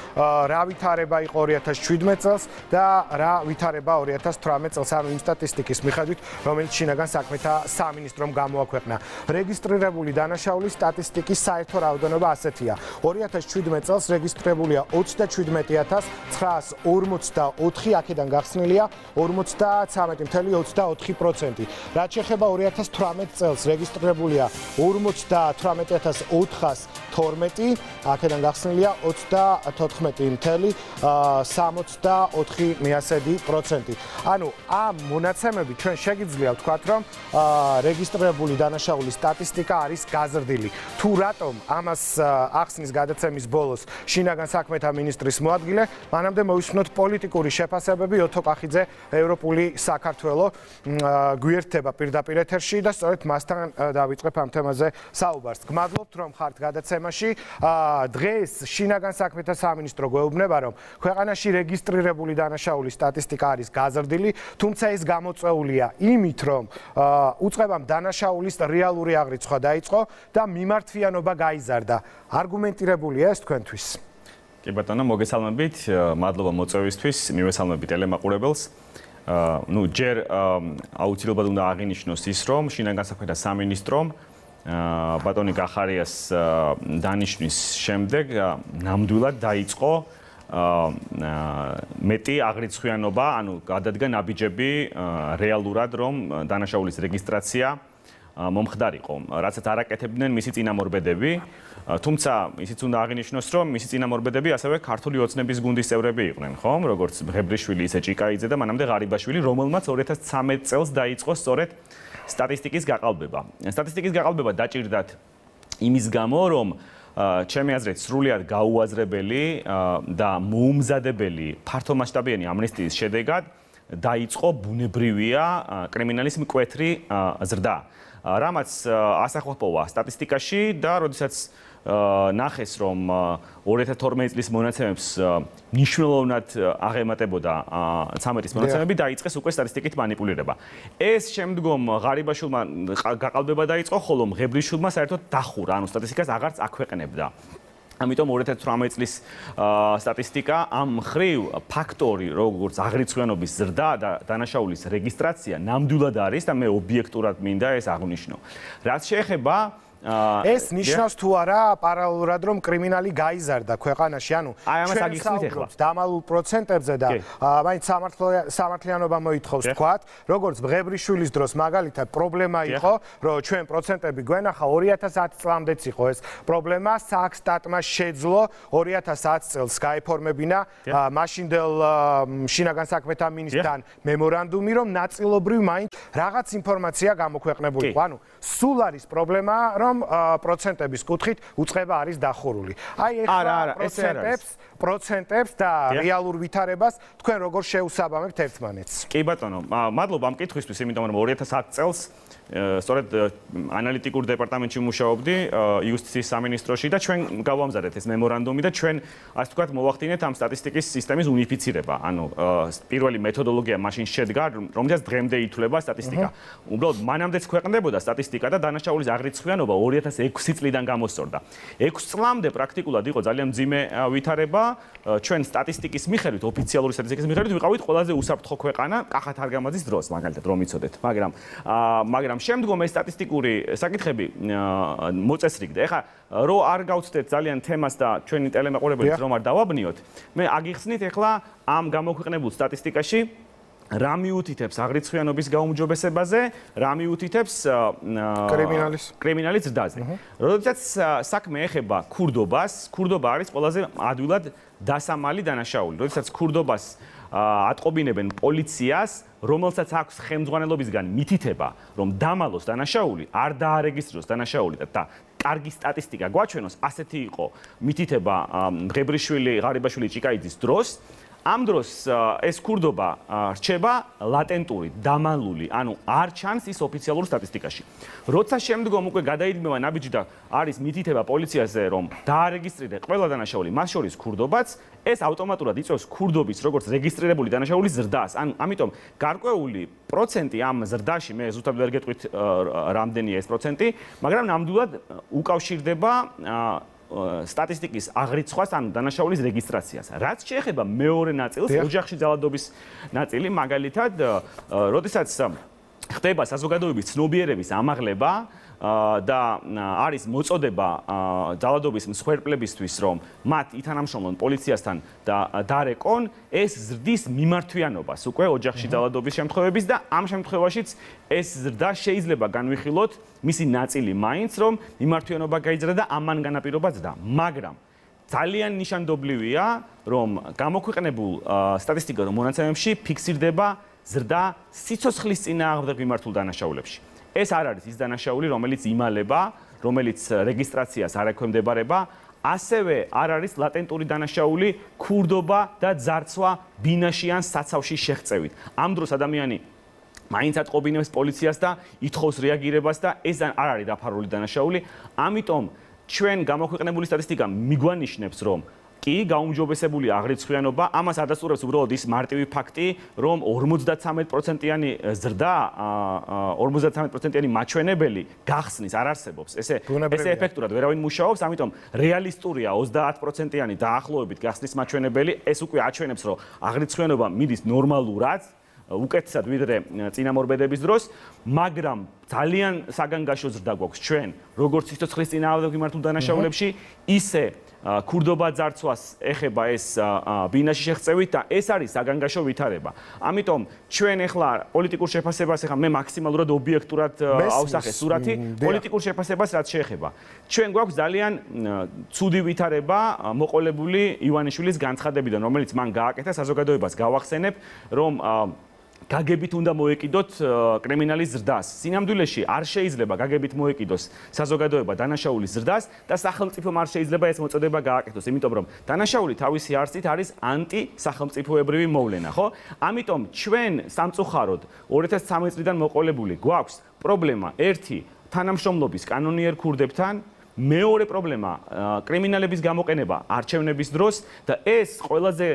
რა ვითარება იყო 2017 წელს და რა ვითარება 2018 წელს, ანუ იმ სტატისტიკის მიხედვით, რომელიც შინაგან საქმეთა სამინისტრომ გამოაქვეყნა. რეგისტრირებული დანაშაულის სტატისტიკის საერთო რაოდენობა ასეთია. 2017 წელს რეგისტრირებულია 37944 4 აქედან გახსნილია 53.24%. რაც შეეხება 2018 წელს რეგისტრირებულია 58412, აქედან გახსნილია 34.64%. ანუ ამ მონაცემები ჩვენ შეგიძლია ვთქვათ, რომ რეგისტრირებული დანაშაულის სტატისტიკა არის გაზრდილი. თუ რატომ ამას ახსნის გადაცემის ბოლოს შინაგან საქმეთა მინისტრის მოადგილე, მანამდე მოვისმენთ პოლიტიკური შე შეფასებები ოთო კახიძე ევროპული საქართველო გვერდება პირდაპირ ეთერში და სწორედ მასთან დავიწყებ ამ თემაზე საუბარს. გმადლობთ რომ ხართ გადაცემაში. დღეს შინაგან საქმეთა სამინისტრო გვეუბნება რომ ქვეყანაში რეგისტრირებული დანაშაულის სტატისტიკა არის გაზრდილი, თუმცა ეს გამოწვეულია იმით რომ უწყებამ დანაშაულის რეალური აღრიცხვა დაიწყო და მიმართვიანობა გაიზარდა. არგუმენტირებულია ეს თქვენთვის? კი ბატონო, მოგესალმებით. მადლობა მოწვევისთვის. მივესალმები ტელემაყურებელს. აა, ნუ ჯერ აუცილებლად უნდა აღინიშნოს ის, რომ შინაგან საქმეთა სამინისტრომ აა ბატონი გახარიას დანიშნვის შემდეგ ნამდვილად დაიწყო აა მეტი აღრიცხვიანობა, ანუ გადადგა ნაბიჯები რეალურად, რომ დანაშაულის რეგისტრაცია მომხდარიყო, რაცაც არაკეთებდნენ მისი წინამორბედები. თუმცა ისიც უნდა აღინიშნოს, რომ მისი წინამორბედები ასევე ქართული ოცნების გუნდის წევრები იყვნენ, ხომ? როგორც ღებრიშვილი, ისე ჭიკაიძე და მანამდე ღარიბაშვილი, რომელმაც 2013 წელს დაიწყო სწორედ სტატისტიკის გაყალბება. სტატისტიკის გაყალბება დაჭირდათ იმის გამო, რომ ჩემი აზრით სრულიად გაუაზრებელი და მოუმზადებელი ფართომასშტაბიანი ამნისტიის შედეგად დაიწყო ბუნებრივია კრიმინალის მკვეთრი ზრდა. რამაც ასახვალპოვა სტატისტიკაში და როდესაც ნახეს, რომ 2012 წლის მონაცემებს მნიშვნელოვნად აღემატებოდა 13-ის მონაცემები, დაიწყეს უკვე სტატისტიკით манипуლირება. ეს შემდგომ ღარიბაშვილმა გაყალბება დაიწყო, ხოლო მღებრიშვილმა საერთოდ დახურა, ანუ სტატისტიკას აღარც აქვეყნებდა. ამიტომ 2018 წლის სტატისტიკა ამ ხრივ ფაქტორი როგორც აღრიცხვიანობის ზრდა და დანაშაულის რეგისტრაცია ნამდვილად არის და მე ობიექტურად მინდა ეს აღვნიშნო. რაც შეეხება ეს ნიშნავს თუ არა პარალელურად რომ კრიმინალი გაიზარდა ქვეყანაში, ანუ აი ამას აგიხსნით ახლა. დამალულ პროცენტებზე და მაინც სამართლიანობა მოითხოვს თქვათ, როგორც ბღებრიშვილის დროს მაგალითად პრობლემა იყო, რომ ჩვენ პროცენტები გვენახა 2010 წლამდეც იყო ეს პრობლემა, საქსტატმა შეძლო 2010 წელს გაიფორმებინა მაშინდელ შინაგან საქმეთა მინისტრთან მემორანდუმი, რომ ნაწილობრივ მაინც რაღაც ინფორმაცია გამოქვეყნებული იყო. ანუ სულ არის პრობლემა, რომ პროცენტების კუთხით უצება არის დახურული. აი ეხლა პროცენტებს, პროცენტებს და რეალურ ვითარებას თქვენ როგორ შეუსაბამებთ ერთმანეთს? კი ბატონო, მადლობა ამ კითხვისთვის, იმიტომ რომ 2010 წელს სწორედ ანალიტიკურ დეპარტამენტში მუშაობდი იუსტიციის სამინისტროში და ჩვენ გავამზადეთ ეს მემორანდუმი და ჩვენ ასე ვთქვათ მოვახდინეთ ამ სტატისტიკის სისტემის უნიფიცირება. ანუ პირველი მეთოდოლოგია მაშინ შედგა, რომელსაც დღემდე ითვლება სტატისტიკა. უბრალოდ მანამდეც ქვეყნდებოდა სტატისტიკა და დანაშაულის აღრიცხვიანობა 2006 წლიდან გამოსწორდა. 6 წლამდე პრაქტიკულად იყო ძალიან მძიმე ვითარება. ჩვენ სტატისტიკის მიხედვით, ოფიციალური სტატისტიკის მიხედვით ვიყავით ყველაზე უსაფრთხო ქვეყანა კახათ არგამაძის დროს, მაგალითად რომ იცოდეთ. მაგრამ მაგრამ მაგრამ შემდგომ ეს სტატისტიკური საკითხები მოწესრიგდა. ეხლა რო არ გავცდეთ ძალიან თემას და ჩვენი ტელემაყურებელს რომ არ დავაბნიოთ, მე აგიხსნით ეხლა ამ გამოქვეყნებულ სტატისტიკაში რა მიუთითებს აღრიცხვიანობის გაუმჯობესებაზე, რა მიუთითებს კრიმინალის კრიმინალის ზრდაზე. როდესაც საქმე ეხება ქურდობას, ქურდობა არის ყველაზე ადვილად დასამალი დანაშაული. როდესაც ქურდობას ატყობინებენ პოლიციას, რომელსაც აქვს ხელმძღვანელობისგან მითითება, რომ დამალოს დანაშაული, არ დაარეგისტროს დანაშაული და კარგი სტატისტიკა გვაჩვენოს, ასეთი იყო მითითება ღებრიშვილი, ღარიბაშვილი ჭიკაიძის დროს. ამ დროს ეს ქურდობა რჩება ლატენტური, დამალული, ანუ არ ჩანს ის ოფიციალურ სტატისტიკაში. როცა შემდგომ უკვე გადაიდმება ნაბიჯი და არის მითითება პოლიციაზე, რომ დაარეგისტრირდა ყველა დანაშაული, მას შორის ქურდობაც, ეს ავტომატურად იწვევს ქურდობის როგორც რეგისტრირებული დანაშაულის ზრდას. ანუ ამიტომ გარკვეული პროცენტი ამ ზრდაში, მე ზუსტად ვერ გეტყვით რამდენია ეს პროცენტი, მაგრამ ნამდვილად უკავშირდება სტატისტიკის აღრიცხვას, ანუ დანაშაულის რეგისტრაციას. რაც შეეხება მეორე ნაწილს, ოჯახში ძალადობის ნაწილი, მაგალითად, როდესაც ხდება საზოგადოების ცნობიერების ამაღლება, და არის მოწოდება ძალადობის მსხვერპლებისთვის რომ მათ ითანამშრომლონ პოლიციასთან და დარეკონ ეს ზრდის მიმართვიანობას უკვე ოჯახში ძალადობის შემთხვევების და ამ შემთხვევაშიც ეს ზრდა შეიძლება განვიხილოთ მისი ნაწილი მაინც რომ მიმართვიანობა გაიზრდა და ამან განაპირობა ზრდა მაგრამ ძალიან ნიშანდობლივია რომ გამოქვეყნებულ სტატისტიკურ მონაცემებში ფიქსირდება ზრდა სიცოცხლის წინააღმდეგ მიმართულ დანაშაულებში ეს არ არის ის დანაშაული, რომელიც იმალება, რომელიც რეგისტრაციას არ ექვემდებარება, ასევე არ არის ლატენტური დანაშაული ქურდობა და ძარცვა ბინაში ან საცავში შეღწევით. ამ დროს ადამიანი მაინც ატყობინებს პოლიციას და ითხოვს რეაგირებას და ეს არ არის დაფარული დანაშაული. ამიტომ ჩვენ გამოქვეყნებული სტატისტიკა მიგვანიშნებს, რომ კი გაუმჯობესებული აღრიცხვიანობა ამას ადასტურებს უბრალოდ ის მარტივი ფაქტი რომ 53%-იანი ზრდა 53%-იანი მაჩვენებელი გახსნის არ არსებობს. ესე ესე ეფექტურად ვერავინ მუშაობს ამიტომ რეალისტურია 30%-იანი დაახლოებით გახსნის მაჩვენებელი. ეს უკვე აჩვენებს რომ აღრიცხვიანობა მიდის ნორმალურად უკეთესად ვიდრე წინამორბედების დროს, მაგრამ ძალიან საგანგაშო ზრდა გვაქვს ჩვენ, როგორც სიცოცხლის წინააღმდეგ მიმართულ დანაშაულებში, ისე ქურდობა ძარცვას ეხება ეს ბინაში შეღწევით და ეს არის საგანგაშო ვითარება. ამიტომ ჩვენ ახლა პოლიტიკურ შეფასებას ახლა მე მაქსიმალურად ობიექტურად ავსახე სურათი პოლიტიკურ შეფასებას რაც შეეხება. ჩვენ გვაქვს ძალიან ცუდი ვითარება მოყოლებული ივანიშვილის განცხადებიდან, რომელიც მან გააკეთა საზოგადოებას გავახსენებ, რომ გაგებით უნდა მოეკიდოთ კრიმინალის ზრდას. სინამდვილეში არ შეიძლება გაგებით მოეკიდოს საზოგადოება დანაშაულის ზრდას და სახელმწიფომ არ შეიძლება ეს მოწოდება გააკეთოს, იმიტომ რომ დანაშაული თავისი არსით არის ანტი-სახელმწიფოებრივი მოვლენა, ხო? ამიტომ ჩვენ სამწუხაროდ 2013 წლიდან მოყოლებული გვაქვს პრობლემა ერთი თანამშრომლობის კანონიერ ქურდებთან მეორე პრობლემა კრიმინალების გამოყენება არჩევნების დროს და ეს ყველაზე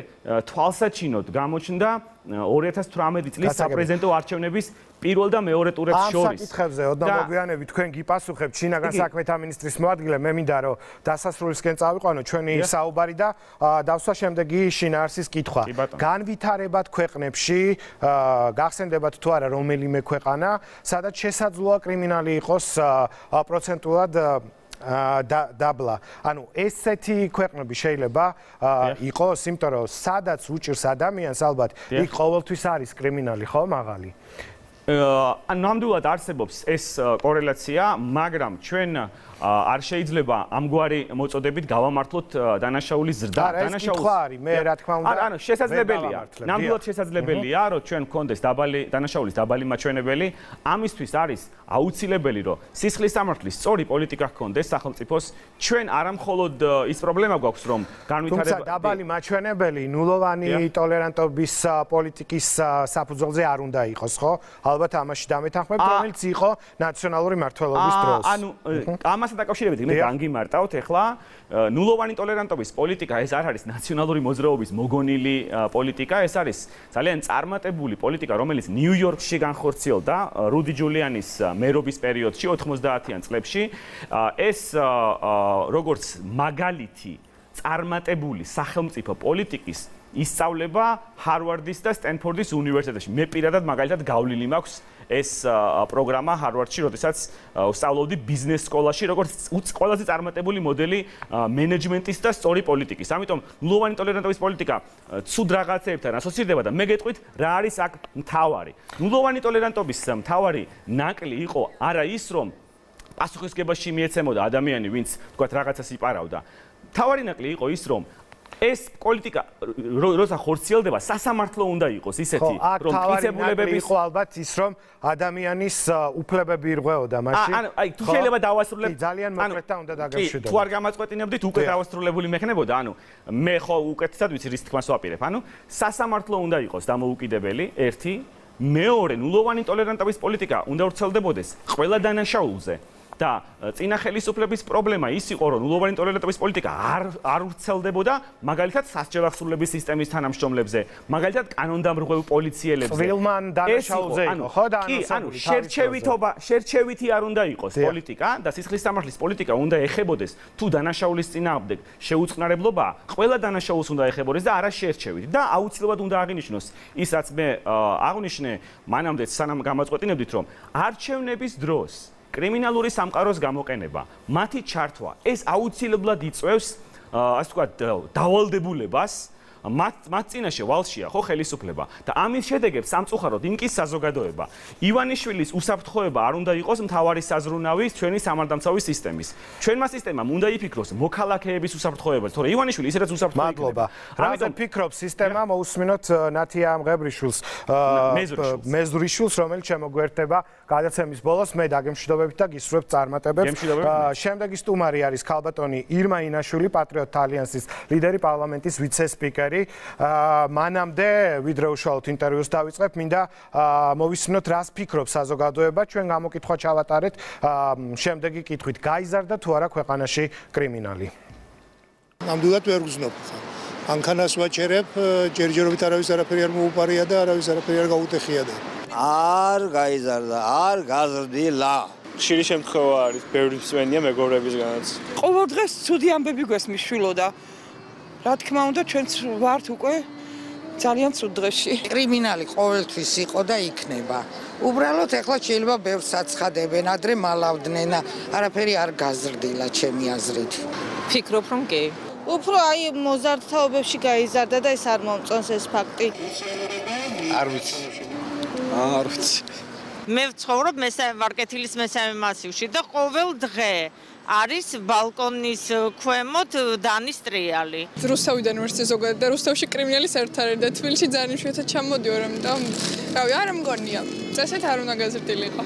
თვალსაჩინოდ გამოჩნდა 2018 წლის საპრეზიდენტო არჩევნების პირველ და მეორე ტურებს შორის. ამ საკითხებზე ოდნავობიანები თქვენ გიპასუხებთ შინაგან საქმეთა მინისტრის მოადგილე მე მინდა რომ დასასრულისკენ წავიყვანო ჩვენი საუბარი და დავსვა შემდეგი შინაარსის კითხვა. განვითარებად ქვეყნებში გახსენდებათ თუ არა რომელიმე ქვეყანა სადაც შესაძლოა კრიმინალი იყოს პროცენტულად დაბლა. ანუ ესეთი ქვეყნები შეიძლება იყოს, იმიტომ რომ სადაც უჭირს ადამიანს ალბათ იქ ყოველთვის არის კრიმინალი, ხო, მაღალი? ან ნამდვილად არსებობს ეს კორელაცია, მაგრამ ჩვენ არ შეიძლება ამგვარი მოწოდებით გავამართლოთ დანაშაულის ზრდა. დანაშაული ხო არის, მე რა თქმა უნდა. ანუ შესაძლებელია. ნამდვილად შესაძლებელია, რომ ჩვენ გქონდეს დაბალი დანაშაულის დაბალი მაჩვენებელი. ამისთვის არის აუცილებელი, რომ სისხლის სამართლის სწორი პოლიტიკა გქონდეს სახელმწიფოს. ჩვენ არამხოლოდ ის პრობლემა გვაქვს, რომ განვითარება თუმცა დაბალი მაჩვენებელი ნულოვანი ტოლერანტობის პოლიტიკის საფუძველზე არ უნდა იყოს, ხო? ალბათ ამაში დამეთანხმებთ, რომელიც იყო ნაციონალური მართლობის დროს. ანუ ამას ამასთან დაკავშირებით მე განგიმარტავთ ახლა ნულოვანი ტოლერანტობის პოლიტიკა ეს არ არის ნაციონალური მოძრაობის მოგონილი პოლიტიკა ეს არის ძალიან წარმატებული პოლიტიკა რომელიც ნიუ-იორკში განხორციელდა რუდი ჯულიანის მერობის პერიოდში 90-იან წლებში. ეს როგორც მაგალითი წარმატებული სახელმწიფო პოლიტიკის ისწავლება ჰარვარდის და სტენფორდის უნივერსიტეტებში მე პირადად მაგალითად გავლილი მაქვს ეს პროგრამა ჰარვარდში, როდესაც ვსწავლობდი ბიზნეს სკოლაში, როგორც ყველაზე წარმატებული მოდელი მენეჯმენტის და სწორი პოლიტიკის. ამიტომ ლოვანი ტოლერანტობის პოლიტიკა ცუდ რაღაცებთან ასოცირდება და მე გეტყვით, რა არის აქ მთავარი. ლოვანი ტოლერანტობის მთავარი ნაკლი იყო არა ის, რომ პასუხისგებაში მიეცემოდა ადამიანი, ვინც თქვათ რაღაცას იპარავდა. თავარი ნაკლი იყო ის, რომ ეს პოლიტიკა როცა ხორციელდება სასამართლო უნდა იყოს ისეთი რომ ფიცებულებები იყო ალბათ ის რომ ადამიანის უფლებები ირღვეოდა მაშინ. ანუ აი თუ შეიძლება დავასრულებ ძალიან მოკლედ უნდა დაგაშვიდო თუ არ გამაწყვეტინებდით უკვე დავასრულებული მექნებოდა. ანუ მე ხო უკეთესად ვიცი რის თქმას ვაპირებ. ანუ სასამართლო უნდა იყოს დამოუკიდებელი ერთი. მეორე ნულოვანი ტოლერანტობის პოლიტიკა უნდა ვრცელდებოდეს ყველა დანაშაულზე და წინა ხელისუფლების პრობლემა ის იყო, რომ ნულოვანი ტოლერანტობის პოლიტიკა არ არ ვრცელდებოდა, მაგალითად სასჯელ აღსრულების სისტემის თანამშრომლებზე, მაგალითად კანონდამრღვევ პოლიციელებზე. წვილმან დანაშაულზე იყო, ხო და ანუ ანუ შერჩევითობა, შერჩევითი არ უნდა იყოს. პოლიტიკა და სისხლის სამართლის პოლიტიკა უნდა ეხებოდეს თუ დანაშაულის წინააღმდეგ შეუწყნარებლობა, ყველა დანაშაულს უნდა ეხებოდეს და არა შერჩევით. და აუცილებლად უნდა აღინიშნოს ის რაც მე აღნიშნე მანამდე სანამ გამაწყვეტინებდით რომ არჩევნების დროს კრიმინალური სამყაროს გამოყენება, მათი ჩართვა, ეს აუცილებლად იწევს ასე ვთქვათ დავალდებულებას მათ მათ წინაშე ვალშია ხო ხელისუფლება. და ამის შედეგებს სამწუხაროდ იმკის საზოგადოება. ივანიშვილის უსაფრთხოება არ უნდა იყოს მთავარი საზრუნავის ჩვენი სამართალდამცავი სისტემის. ჩვენმა სისტემამ უნდა იფიქროს მოქალაქეების უსაფრთხოებაზე თორე ივანიშვილი ისედაც უსაფრთხო მადლობა. რამიტომ ფიქრობ სისტემა მოусმინოთ ნათია ამღებრიშვილს მეზრიშვილს. რომელიც შემოგვერთება გადაცემის ბოლოს მე დაგემშვიდობებით და გისურვებ წარმატებებს. შემდეგი სტუმარი არის ქალბატონი ირმა ინაშვილი პატრიოტთა ალიანსის ლიდერი პარლამენტის ვიცე-სპიკერი ფერი. აა მანამდე ვიდრე უშუალოდ ინტერვიუს დავიწყებ, მინდა მოვისმინოთ რას ფიქრობს საზოგადოება, ჩვენ გამოკითხვა ჩავატარეთ აა შემდეგი კითხვით, გაიზარდა თუ არა ქვეყანაში კრიმინალი? ნამდვილად ვერ გზნობ. ანქანას ვაჩერებ, ჯერჯერობით არავის არაფერი არ მოუპარია და არავის არაფერი არ გაუტეხია და არ გაიზარდა, არ გაზრდილა. ხშირი შემთხვევა არის, ბევრი მსვენია მეგობრებისგანაც. ყოველ დღეს ცუდი ამბები გვესმის შვილო და რა თქმა უნდა ჩვენც ვართ უკვე ძალიან ცუდ დღეში. კრიმინალი ყოველთვის იყო და იქნება. უბრალოდ ეხლა შეიძლება ბევრს აცხადებენ, ადრე მალავდნენ, არაფერი არ გაზრდილა ჩემი აზრით. ფიქრობ რომ კი. უფრო აი მოზარდთაობებში გაიზარდა და ეს არ მომწონს ეს ფაქტი. არ ვიცი. არ ვიცი. მე ვცხოვრობ მესამე მარკეტილის მესამე მასივში და ყოველ დღე არის ბალკონის ქვემოთ დანის ტრიალი. რუსთავიდან ვერსი ზოგადად და რუსთავში კრიმინალის ერთ არის და თბილისში ძალიან შეიძლება ჩამოდიო რომ რავი არ მგონია. წესეთ არ უნდა გაზრდილიყო.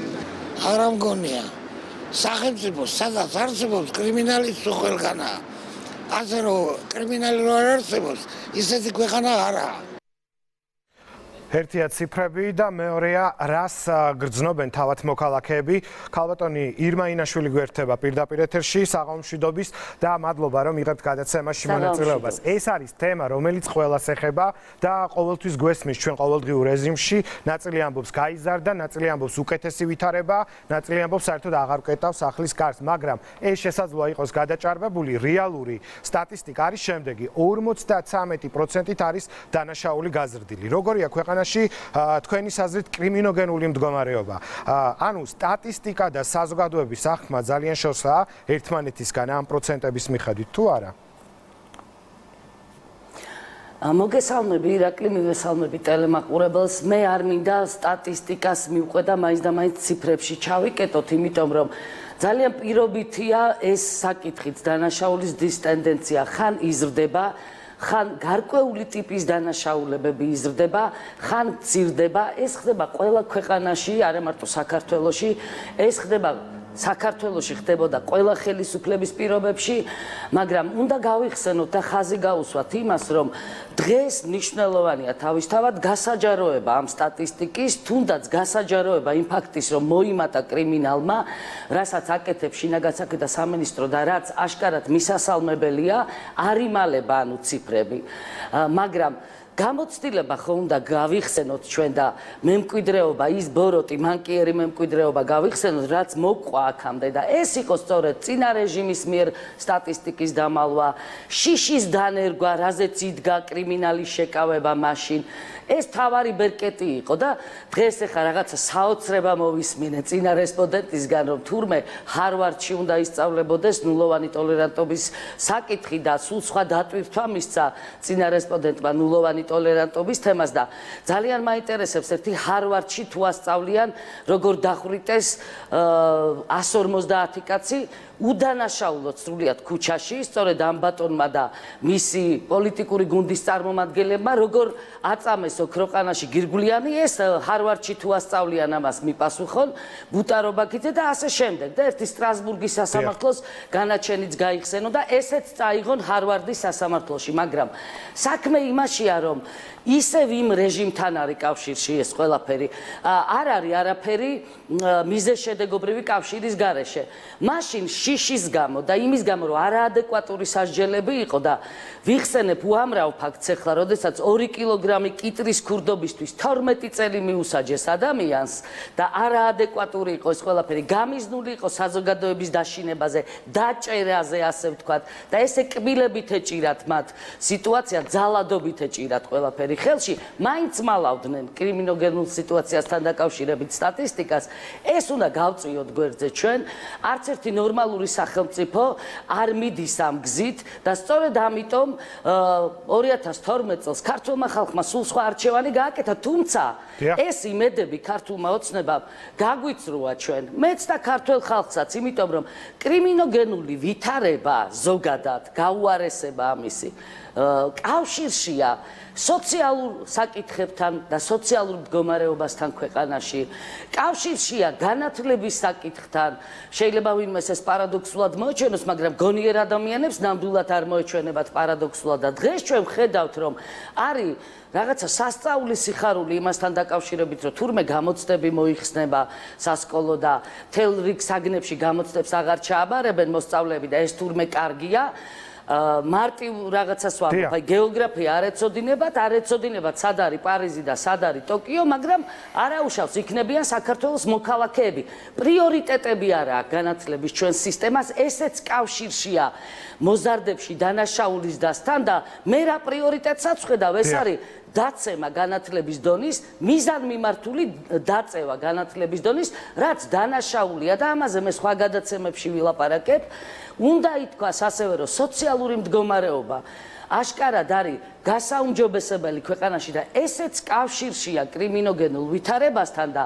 არ მგონია. სახელმწიფო სადაც არსებობს კრიმინალის სუხელგანა. ასე რომ კრიმინალი რო არ არსებობს, ისეთი ქვეყანა არაა. ერთია ციფრები და მეორეა რას გრძნობენ თავად მოქალაქეები. ქალბატონი ირმა ინაშვილი გვერდება პირდაპირ ეთერში საღამოშვიდობის და მადლობა რომ იღებთ გადაცემაში მონაწილეობას. ეს არის თემა, რომელიც ყველას ეხება და ყოველთვის გვესმის ჩვენ ყოველდღიურ რეჟიმში. ნაწილი ამბობს გაიზარდა, ნაწილი ამბობს უკეთესი ვითარება, ნაწილი ამბობს საერთოდ აღარ კეტავს ახლის კარს, მაგრამ ეს შესაძლოა იყოს გადაჭარბებული რეალური სტატისტიკა არის შემდეგი: 53%-ით არის დანაშაული გაზრდილი. როგორია ქვეყანა ქვეყანაში თქვენი საზრით კრიმინოგენული მდგომარეობა. ანუ სტატისტიკა და საზოგადოების აღქმა ძალიან შორსაა ერთმანეთისგან ამ პროცენტების მიხედვით თუ არა? მოგესალმები ირაკლი, მივესალმები ტელემაყურებელს. მე არ მინდა სტატისტიკას მივყვედა მაინც და მაინც ციფრებში ჩავიკეტოთ, იმიტომ რომ ძალიან პირობითია ეს საკითხიც დანაშაულის დის ტენდენცია ხან იზრდება ხან გარკვეული ტიპის დანაშაულებები იზრდება, ხან ცირდება, ეს ხდება ყველა ქვეყანაში, არა მარტო საქართველოში, ეს ხდება საქართველოში ხდებოდა ყველა ხელისუფლების პირობებში, მაგრამ უნდა გავიხსენოთ და ხაზი გაუსვათ იმას, რომ დღეს ნიშნულოვანია თავისთავად გასაჯაროება ამ სტატისტიკის, თუნდაც გასაჯაროება იმ ფაქტის, რომ მოიმატა კრიმინალმა, რასაც აკეთებს შინაგანსაკითხი და სამინისტრო და რაც აშკარად მისასალმებელია, არიმალება ანუ ციფრები. მაგრამ გამოცდილება ხო უნდა გავიხსენოთ ჩვენ და მემკვიდრეობა ის ბოროტი მანკიერი მემკვიდრეობა გავიხსენოთ რაც მოყვა აქამდე და ეს იყო სწორედ წინა რეჟიმის მიერ სტატისტიკის დამალვა. შიშის დანერგვა რაზეც იდგა კრიმინალის შეკავება მაშინ ეს თავარი ბერკეტი იყო და დღეს ახლა რაღაცა საოცრება მოვისმინე. წინა რესპონდენტისგან რომ თურმე ჰარვარდში უნდა ისწავლებოდეს ნულოვანი ტოლერანტობის საკითხი და სულ სხვა დატვირთვა მისცა წინა რესპონდენტმა ნულოვანი ტოლერანტობის თემას და ძალიან მაინტერესებს ერთი ჰარვარდში თუ ასწავლიან როგორ დახვრიტეს 150 კაცი უდანაშაულოდ სრულიად ქუჩაში, სწორედ ამ ბატონმა და მისი პოლიტიკური გუნდის წარმომადგენლებმა, როგორ აწამეს ოქროყანაში გირგვლიანი, ეს ჰარვარდში თუ ასწავლიან ამას მიპასუხონ, ბუტარობაკიძე და ასე შემდეგ. და ერთი სტრასბურგის სასამართლოს განაჩენიც გაიხსენო და ესეც წაიღონ ჰარვარდის სასამართლოში, მაგრამ საქმე იმაშია, რომ ისევ იმ რეჟიმთან არის კავშირში ეს ყველაფერი. არ არის არაფერი მიზეშედეგობრივი კავშირის გარეშე. მაშინ შიშის გამო და იმის გამო რომ არაადეკვატური სასჯელები იყო და ვიხსენებ უამრავ ფაქტს ახლა, როდესაც 2 კილოგრამი კიტრის ქურდობისთვის 12 წელი მიუსაჯეს ადამიანს და არაადეკვატური იყო ეს ყველაფერი, გამიზნული იყო საზოგადოების დაშინებაზე, დაჭერაზე, ასე ვთქვათ, და ესე კბილებით ეჭირათ მათ სიტუაცია, ძალადობით ეჭირათ ყველაფერი. არის ხელში, მაინც მალავდნენ კრიმინოგენულ სიტუაციასთან დაკავშირებით სტატისტიკას. ეს უნდა გავწიოთ გვერდზე ჩვენ. არც ერთი ნორმალური სახელმწიფო არ მიდის ამ გზით და სწორედ ამიტომ 2012 წელს ქართულმა ხალხმა სულ სხვა არჩევანი გააკეთა, თუმცა ეს იმედები ქართულმა ოცნებამ გაგვიწრუა ჩვენ. მეც და ქართულ ხალხსაც, იმიტომ რომ კრიმინოგენული ვითარება ზოგადად გაუარესება ამისი კავშირშია სოციალურ საკითხებთან და სოციალურ მდგომარეობასთან ქვეყანაში. კავშირშია განათლების საკითხთან. შეიძლება ვინმეს ეს პარადოქსულად მოეჩვენოს, მაგრამ გონიერ ადამიანებს ნამდვილად არ მოეჩვენებათ პარადოქსულად და დღეს ჩვენ ვხედავთ, რომ არის რაღაცა სასწაულის სიხარული იმასთან დაკავშირებით, რომ თურმე გამოცდები მოიხსნება სასკოლო და თელ რიგ საგნებში გამოცდებს აღარ ჩააბარებენ მოსწავლეები და ეს თურმე კარგია. მარტივ რაღაცას ვამბობ, აი გეოგრაფია არ ეცოდინებათ, არ ეცოდინებათ სად არის პარიზი და სად არის ტოკიო, მაგრამ არაუშავს იქნებიან საქართველოს მოქალაქეები. პრიორიტეტები არა განათლების ჩვენ სისტემას, ესეც კავშირშია მოზარდებში დანაშაულის დასთან და მე რა პრიორიტეტსაც ვხედავ, ეს არის დაცემა განათლების დონის, მიზანმიმართული დაწევა განათლების დონის, რაც დანაშაულია და ამაზე მე სხვა გადაცემებში ვილაპარაკებ. უნდა ითქვას ასევე, რომ სოციალური მდგომარეობა აშკარად არის გასაუმჯობესებელი ქვეყანაში და ესეც კავშირშია კრიმინოგენულ ვითარებასთან და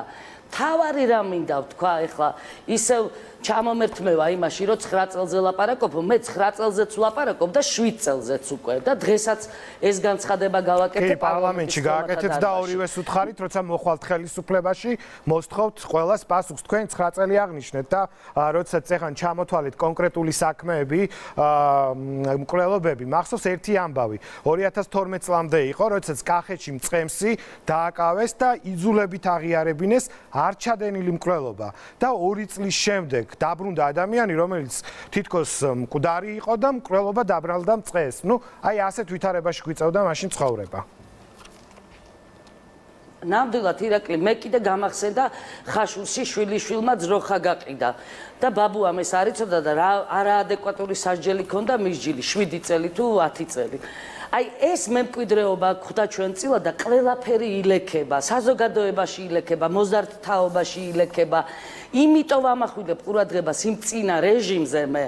თავარი რა მინდა ვთქვა ეხლა ისევ ჩამომერთმევა იმაში, რომ 9 წელზე ლაპარაკობ, მე 9 წელზეც ვლაპარაკობ და 7 წელზეც უკვე და დღესაც ეს განცხადება გავაკეთე პარლამენტში გააკეთეთ და ორივეს უთხარით, როცა მოხვალთ ხელისუფლებაში, მოსთხოვთ ყველას პასუხს თქვენ 9 წელი აღნიშნეთ და როცა წეხან ჩამოთვალეთ კონკრეტული საქმეები, მკვლელობები, მახსოვს ერთი ამბავი. 2012 წლამდე იყო, როდესაც კახეთში მწყემსი დააკავეს და იძულებით აღიარებინეს არჩადენილი მკვლელობა და 2 წლის შემდეგ დაბრუნდა ადამიანი, რომელიც თითქოს მკვდარი იყო და მკვლელობა დაბრალდა მწყეს. ნუ, აი ასეთ ვითარებაში გვიწევდა მაშინ ცხოვრება. ნამდვილად ირაკლი მე კიდე გამახსენდა ხაშურში შვილიშვილმა ძროხა გაყიდა და ბაბუამ ეს არიწოდა და რა არაადეკვატური სასჯელი ქონდა მისჯილი 7 წელი თუ 10 წელი აი ეს მემკვიდრეობა ხვდა ჩვენ წილა და ყველაფერი ილექება საზოგადოებაში ილექება მოზარდთაობაში ილექება იმიტომ ამახვილებ ყურადღებას იმ წინა რეჟიმზე მე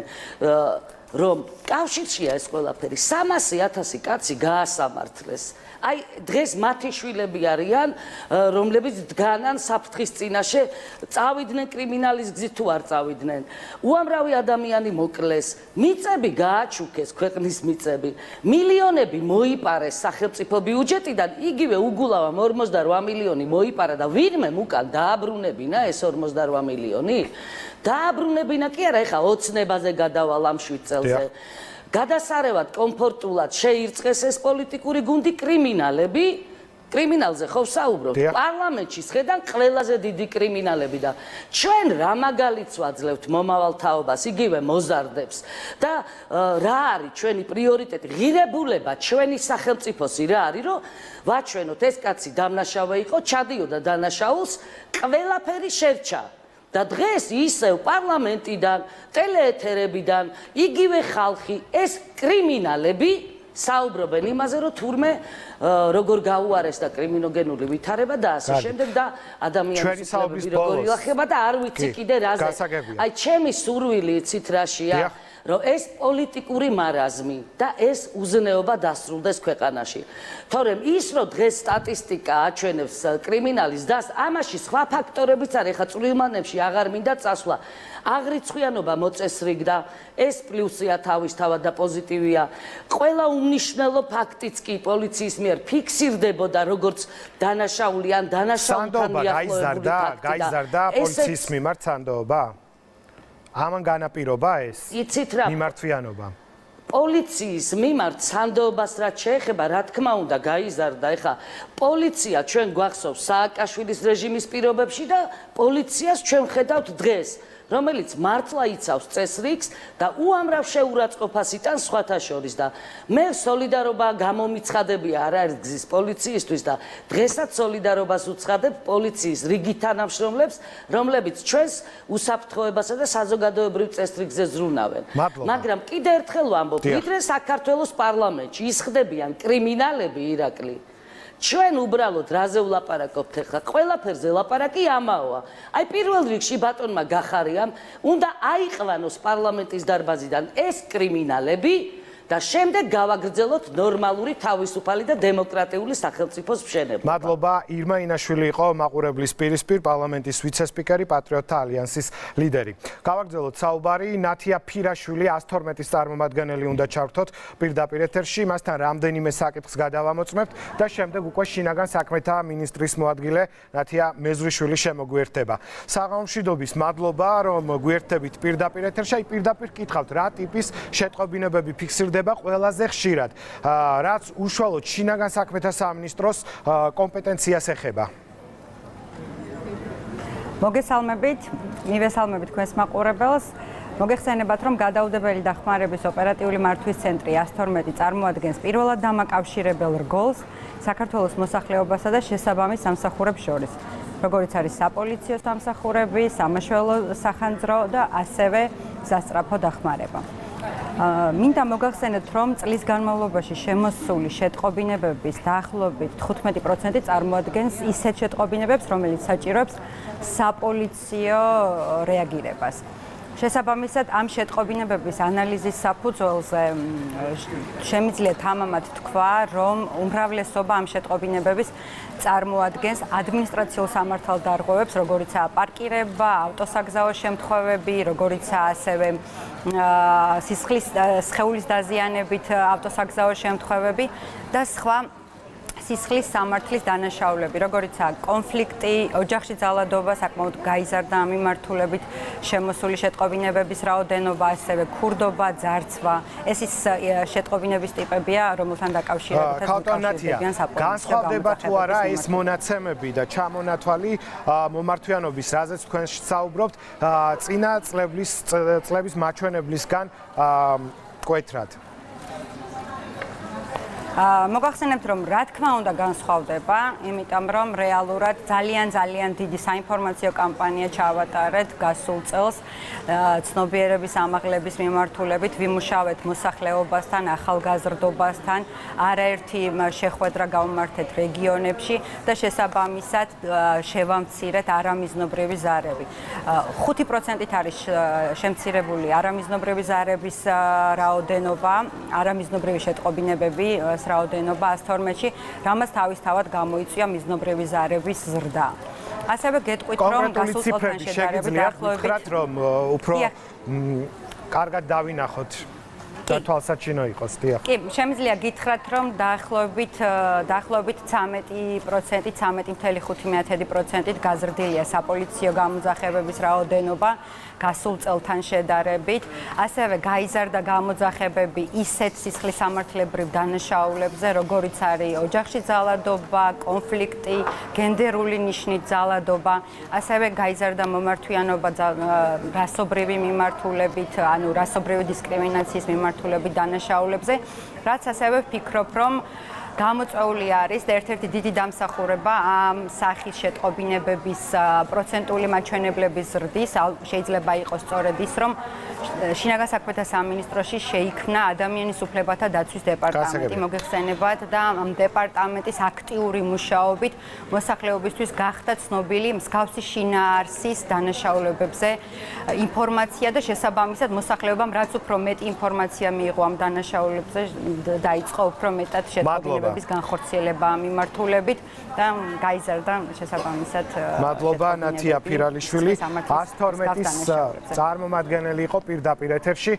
რომ კავშირშია ეს ყველაფერი. 300.000 კაცი გაასამართლეს აი დღეს მათი შვილები არიან რომლებიც დგანან საფრთხის წინაშე წავიდნენ კრიმინალის გზით თუ არ წავიდნენ. უამრავი ადამიანი მოკლეს მიწები გააჩუქეს ქვეყნის მიწები. მილიონები მოიპარეს სახელმწიფო ბიუჯეტიდან იგივე უგულავა 48 მილიონი მოიპარა და ვინმე უკან დააბრუნებინა ეს 48 მილიონი? დააბრუნებინა კი არა ეხა ოცნებაზე გადავალ ამ 7 წელზე გადასარევად კომფორტულად შეირწყეს ეს პოლიტიკური გუნდი კრიმინალები კრიმინალზე ხო საუბრობ პარლამენტში შედან ყველაზე დიდი კრიმინალები და ჩვენ რა მაგალითს ვაძლევთ მომავალ თაობას იგივე მოზარდებს და რა არის ჩვენი პრიორიტეტი? ღირებულება ჩვენი სახელმწიფოსი რა არის რომ ვაჩვენოთ ეს კაცი დამნაშავე იყო ჩადიოდა დანაშაულს ყველაფერი შერჩა და დღეს ისევ პარლამენტიდან, ტელეეთერებიდან იგივე ხალხი ეს კრიმინალები საუბრობენ იმაზე, რომ თურმე როგორ გაუარეს და კრიმინოგენული ვითარება და ასე შემდეგ და ადამიანის უფლებები როგორ ილახება და არ ვიცი კიდე რაზე. აი ჩემი სურვილი იცით რაშია? რომ ეს პოლიტიკური მარაზმი და ეს უზნეობა დასრულდეს ქვეყანაში. თორემ ის რომ დღეს სტატისტიკა აჩვენებს კრიმინალის დას, ამაში სხვა ფაქტორებიც არის, ხა წვრილმანებში აღარ მინდა წასვლა. აგრიცხვიანობა მოწესრიგდა, ეს პლუსია თავისთავად და პოზიტივია. ყველა უმნიშვნელო ფაქტიც კი პოლიციის მიერ ფიქსირდებოდა, როგორც დანაშაული ან დანაშაულთან მიახლოებული ფაქტი. გაიზარდა პოლიციის მიმართ სანდოობა? ამან განაპირობა ეს? იცით რა? მიმართვიანობა. პოლიციის მიმართ სანდოობას რაც შეეხება, რა თქმა უნდა, გაიზარდა. ეხა პოლიცია ჩვენ გვახსოვს სააკაშვილის რეჟიმის პირობებში და პოლიციას ჩვენ ხედავთ დღეს. რომელიც მართლა იცავს წესრიგს და უამრავ შეურაცხყოფას იტანს სხვათა შორის და მე სოლიდარობა გამომიცხადებია არაერთგზის პოლიციისთვის და დღესაც სოლიდარობას უცხადებ პოლიციის რიგი თანამშრომლებს რომლებიც ჩვენს უსაფრთხოებასა და საზოგადოებრივ წესრიგზე ზრუნავენ. მაგრამ კიდე ერთხელ ვამბობ ვიდრე საქართველოს პარლამენტში ისხდებიან კრიმინალები ირაკლი ჩვენ უბრალოდ რაზე ვლაპარაკობთ ახლა? ყველაფერზე ლაპარაკი ამაოა. აი პირველ რიგში ბატონმა გახარიამ უნდა აიყვანოს პარლამენტის დარბაზიდან ეს კრიმინალები, და შემდეგ გავაგრძელოთ ნორმალური თავისუფალი და დემოკრატიული სახელმწიფოს მშენებლობა. მადლობა ირმა ინაშვილი იყო მაყურებლის პირისპირ პარლამენტის ვიცე-სპიკერი პატრიოტთა ალიანსის ლიდერი. გავაგრძელოთ საუბარი ნათია ფირაშვილი 112-ის წარმომადგენელი უნდა ჩართოთ პირდაპირ ეთერში, მასთან რამდენიმე საკითხს გადავამოწმებთ და შემდეგ უკვე შინაგან საქმეთა მინისტრის მოადგილე ნათია მეზრიშვილი შემოგვიერთდება. საღამომშვიდობის მადლობა რომ გვიერთებით პირდაპირ ეთერში. აი პირდაპირ კითხავთ რა ტიპის შეტყობინებები ფიქსირდება ხდება ყველაზე ხშირად, რაც უშუალოდ შინაგან საქმეთა სამინისტროს კომპეტენციას ეხება. მოგესალმებით, მივესალმებით თქვენს მაყურებელს. მოგეხსენებათ, რომ გადაუდებელი დახმარების ოპერატიული მართვის ცენტრი 112 წარმოადგენს პირველად დამაკავშირებელ რგოლს საქართველოს მოსახლეობასა და შესაბამის სამსახურებს შორის. როგორიც არის საპოლიციო სამსახურები, სამაშველო სახანძრო და ასევე სასწრაფო დახმარება. მინდა მოგახსენოთ, რომ წლის განმავლობაში შემოსული შეტყობინებების დაახლოებით 15% წარმოადგენს ისეთ შეტყობინებებს, რომელიც საჭიროებს საპოლიციო რეაგირებას. შესაბამისად ამ შეტყობინებების ანალიზის საფუძველზე შემიძლია თამამად თქვა, რომ უმრავლესობა ამ შეტყობინებების წარმოადგენს ადმინისტრაციულ სამართალდარღვევებს, როგორიცაა პარკირება, ავტოსაგზაო შემთხვევები, როგორიცაა ასევე სისხლის სხეულის დაზიანებით ავტოსაგზაო შემთხვევები და სხვა სისხლის სამართლის დანაშაულები, როგორიცაა კონფლიქტი, ოჯახში ძალადობა, საკმაოდ გაიზარდა ამ მიმართულებით შემოსული შეტყობინებების რაოდენობა, ასევე ქურდობა, ძარცვა. ეს ის შეტყობინების ტიპებია, რომელთან დაკავშირებით კავტონათია. განსხვავდება თუ არა ეს მონაცემები და ჩამონათვალი მომართვიანობის, რაზეც თქვენ საუბრობთ, წინა წლების წლების მაჩვენებლისგან კვეთრად. მოგახსენებთ რომ რა თქმა უნდა განსხვავდება, იმიტომ რომ რეალურად ძალიან ძალიან დიდი საინფორმაციო კამპანია ჩავატარეთ გასულ წელს ცნობიერების ამაღლების მიმართულებით, ვიმუშავეთ მოსახლეობასთან, ახალგაზრდობასთან, არაერთი შეხვედრა გავმართეთ რეგიონებში და შესაბამისად შევამცირეთ არამიზნობრივი ზარები. 5%-ით არის შემცირებული არამიზნობრივი ზარების რაოდენობა, არამიზნობრივი შეტყობინებები ეს რაოდენობა 112-ში, რამაც თავისთავად გამოიწვია მიზნობრივი ზარების ზრდა. ასევე გეტყვით რომ გასულ წელთან შედარებით დაახლოებით რომ უფრო კარგად დავინახოთ და თვალსაჩინო იყოს, დიახ. კი, შემიძლია გითხრათ, რომ დაახლოებით დაახლოებით 13%, 13.5%-ით გაზრდილია საპოლიციო გამოძახებების რაოდენობა. გასულ წელთან შედარებით, ასევე გაიზარდა გამოძახებები ისეთ სისხლის სამართლებრივ დანაშაულებზე, როგორიც არის ოჯახში ძალადობა, კონფლიქტი, გენდერული ნიშნით ძალადობა, ასევე გაიზარდა მომართვიანობა რასობრივი მიმართულებით, ანუ რასობრივი დისკრიმინაციის მიმართულებით დანაშაულებზე, რაც ასევე ვფიქრობ, რომ გამოწეული არის და ერთ-ერთი დიდი დამსახურება ამ სახის შეტყობინებების პროცენტული მაჩვენებლების ზრდის შეიძლება იყოს სწორედ ის რომ შინაგან საქმეთა სამინისტროში შეიქმნა ადამიანის უფლებათა დაცვის დეპარტამენტი მოგეხსენებათ და ამ დეპარტამენტის აქტიური მუშაობით მოსახლეობისთვის გახდა ცნობილი მსგავსი შინაარსის დანაშაულებებზე ინფორმაცია და შესაბამისად მოსახლეობამ რაც უფრო მეტი ინფორმაცია მიიღო ამ დანაშაულებებზე დაიწყო უფრო მეტად შეტყობინება მიღების განხორციელება მიმართულებით და გაიზარდა შესაბამისად მადლობა ნათია ფირალიშვილი 112-ის წარმომადგენელი იყო პირდაპირ ეთერში.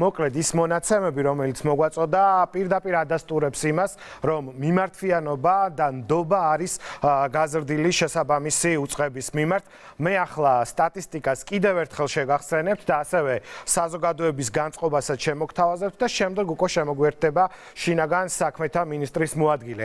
მოკლედ ის მონაცემები რომელიც მოგვაწოდა პირდაპირ ადასტურებს იმას რომ მიმართვიანობა და ნდობა არის გაზრდილი შესაბამისი უწყების მიმართ. მე ახლა სტატისტიკას კიდევ ერთხელ შეგახსენებთ და ასევე საზოგადოების განწყობასაც შემოგთავაზებთ და შემდეგ უკვე შემოგვერთდება შინაგან საქმეთა მინისტრის მოადგილე.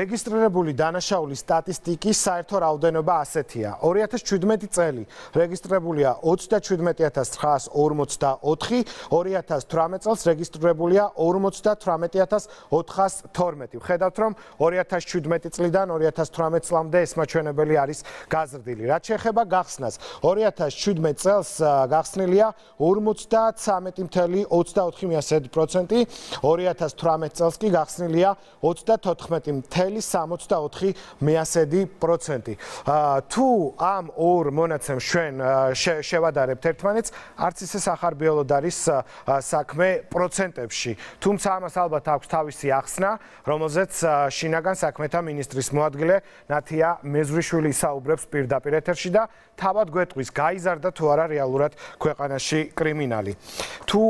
რეგისტრირებული დანაშაულის სტატისტიკის საერთო რაოდენობა ასეთია: 2017 წელი რეგისტრირებულია 37944, 2018 წელს რეგისტრირებულია 58412. ხედავთ რომ 2017 წლიდან 2018 წლამდე ეს მაჩვენებელი არის გაზრდილი. რაც შეეხება გახსნას, 2017 წელს გახსნილია 53.24%, 2018 წელს კი გახსნილია 34.64 მეასედი%. თუ ამ ორ მონაცემს ჩვენ შევადარებთ ერთმანეთს, არც ისე სახარბიელოდ არის საქმე პროცენტებში. თუმცა ამას ალბათ აქვს თავისი ახსნა, რომელზეც შინაგან საქმეთა მინისტრის მოადგილე ნათია მეზრიშვილი საუბრებს პირდაპირ ეთერში და თავად გვეტყვის, გაიზარდა თუ არა რეალურად ქვეყანაში კრიმინალი. თუ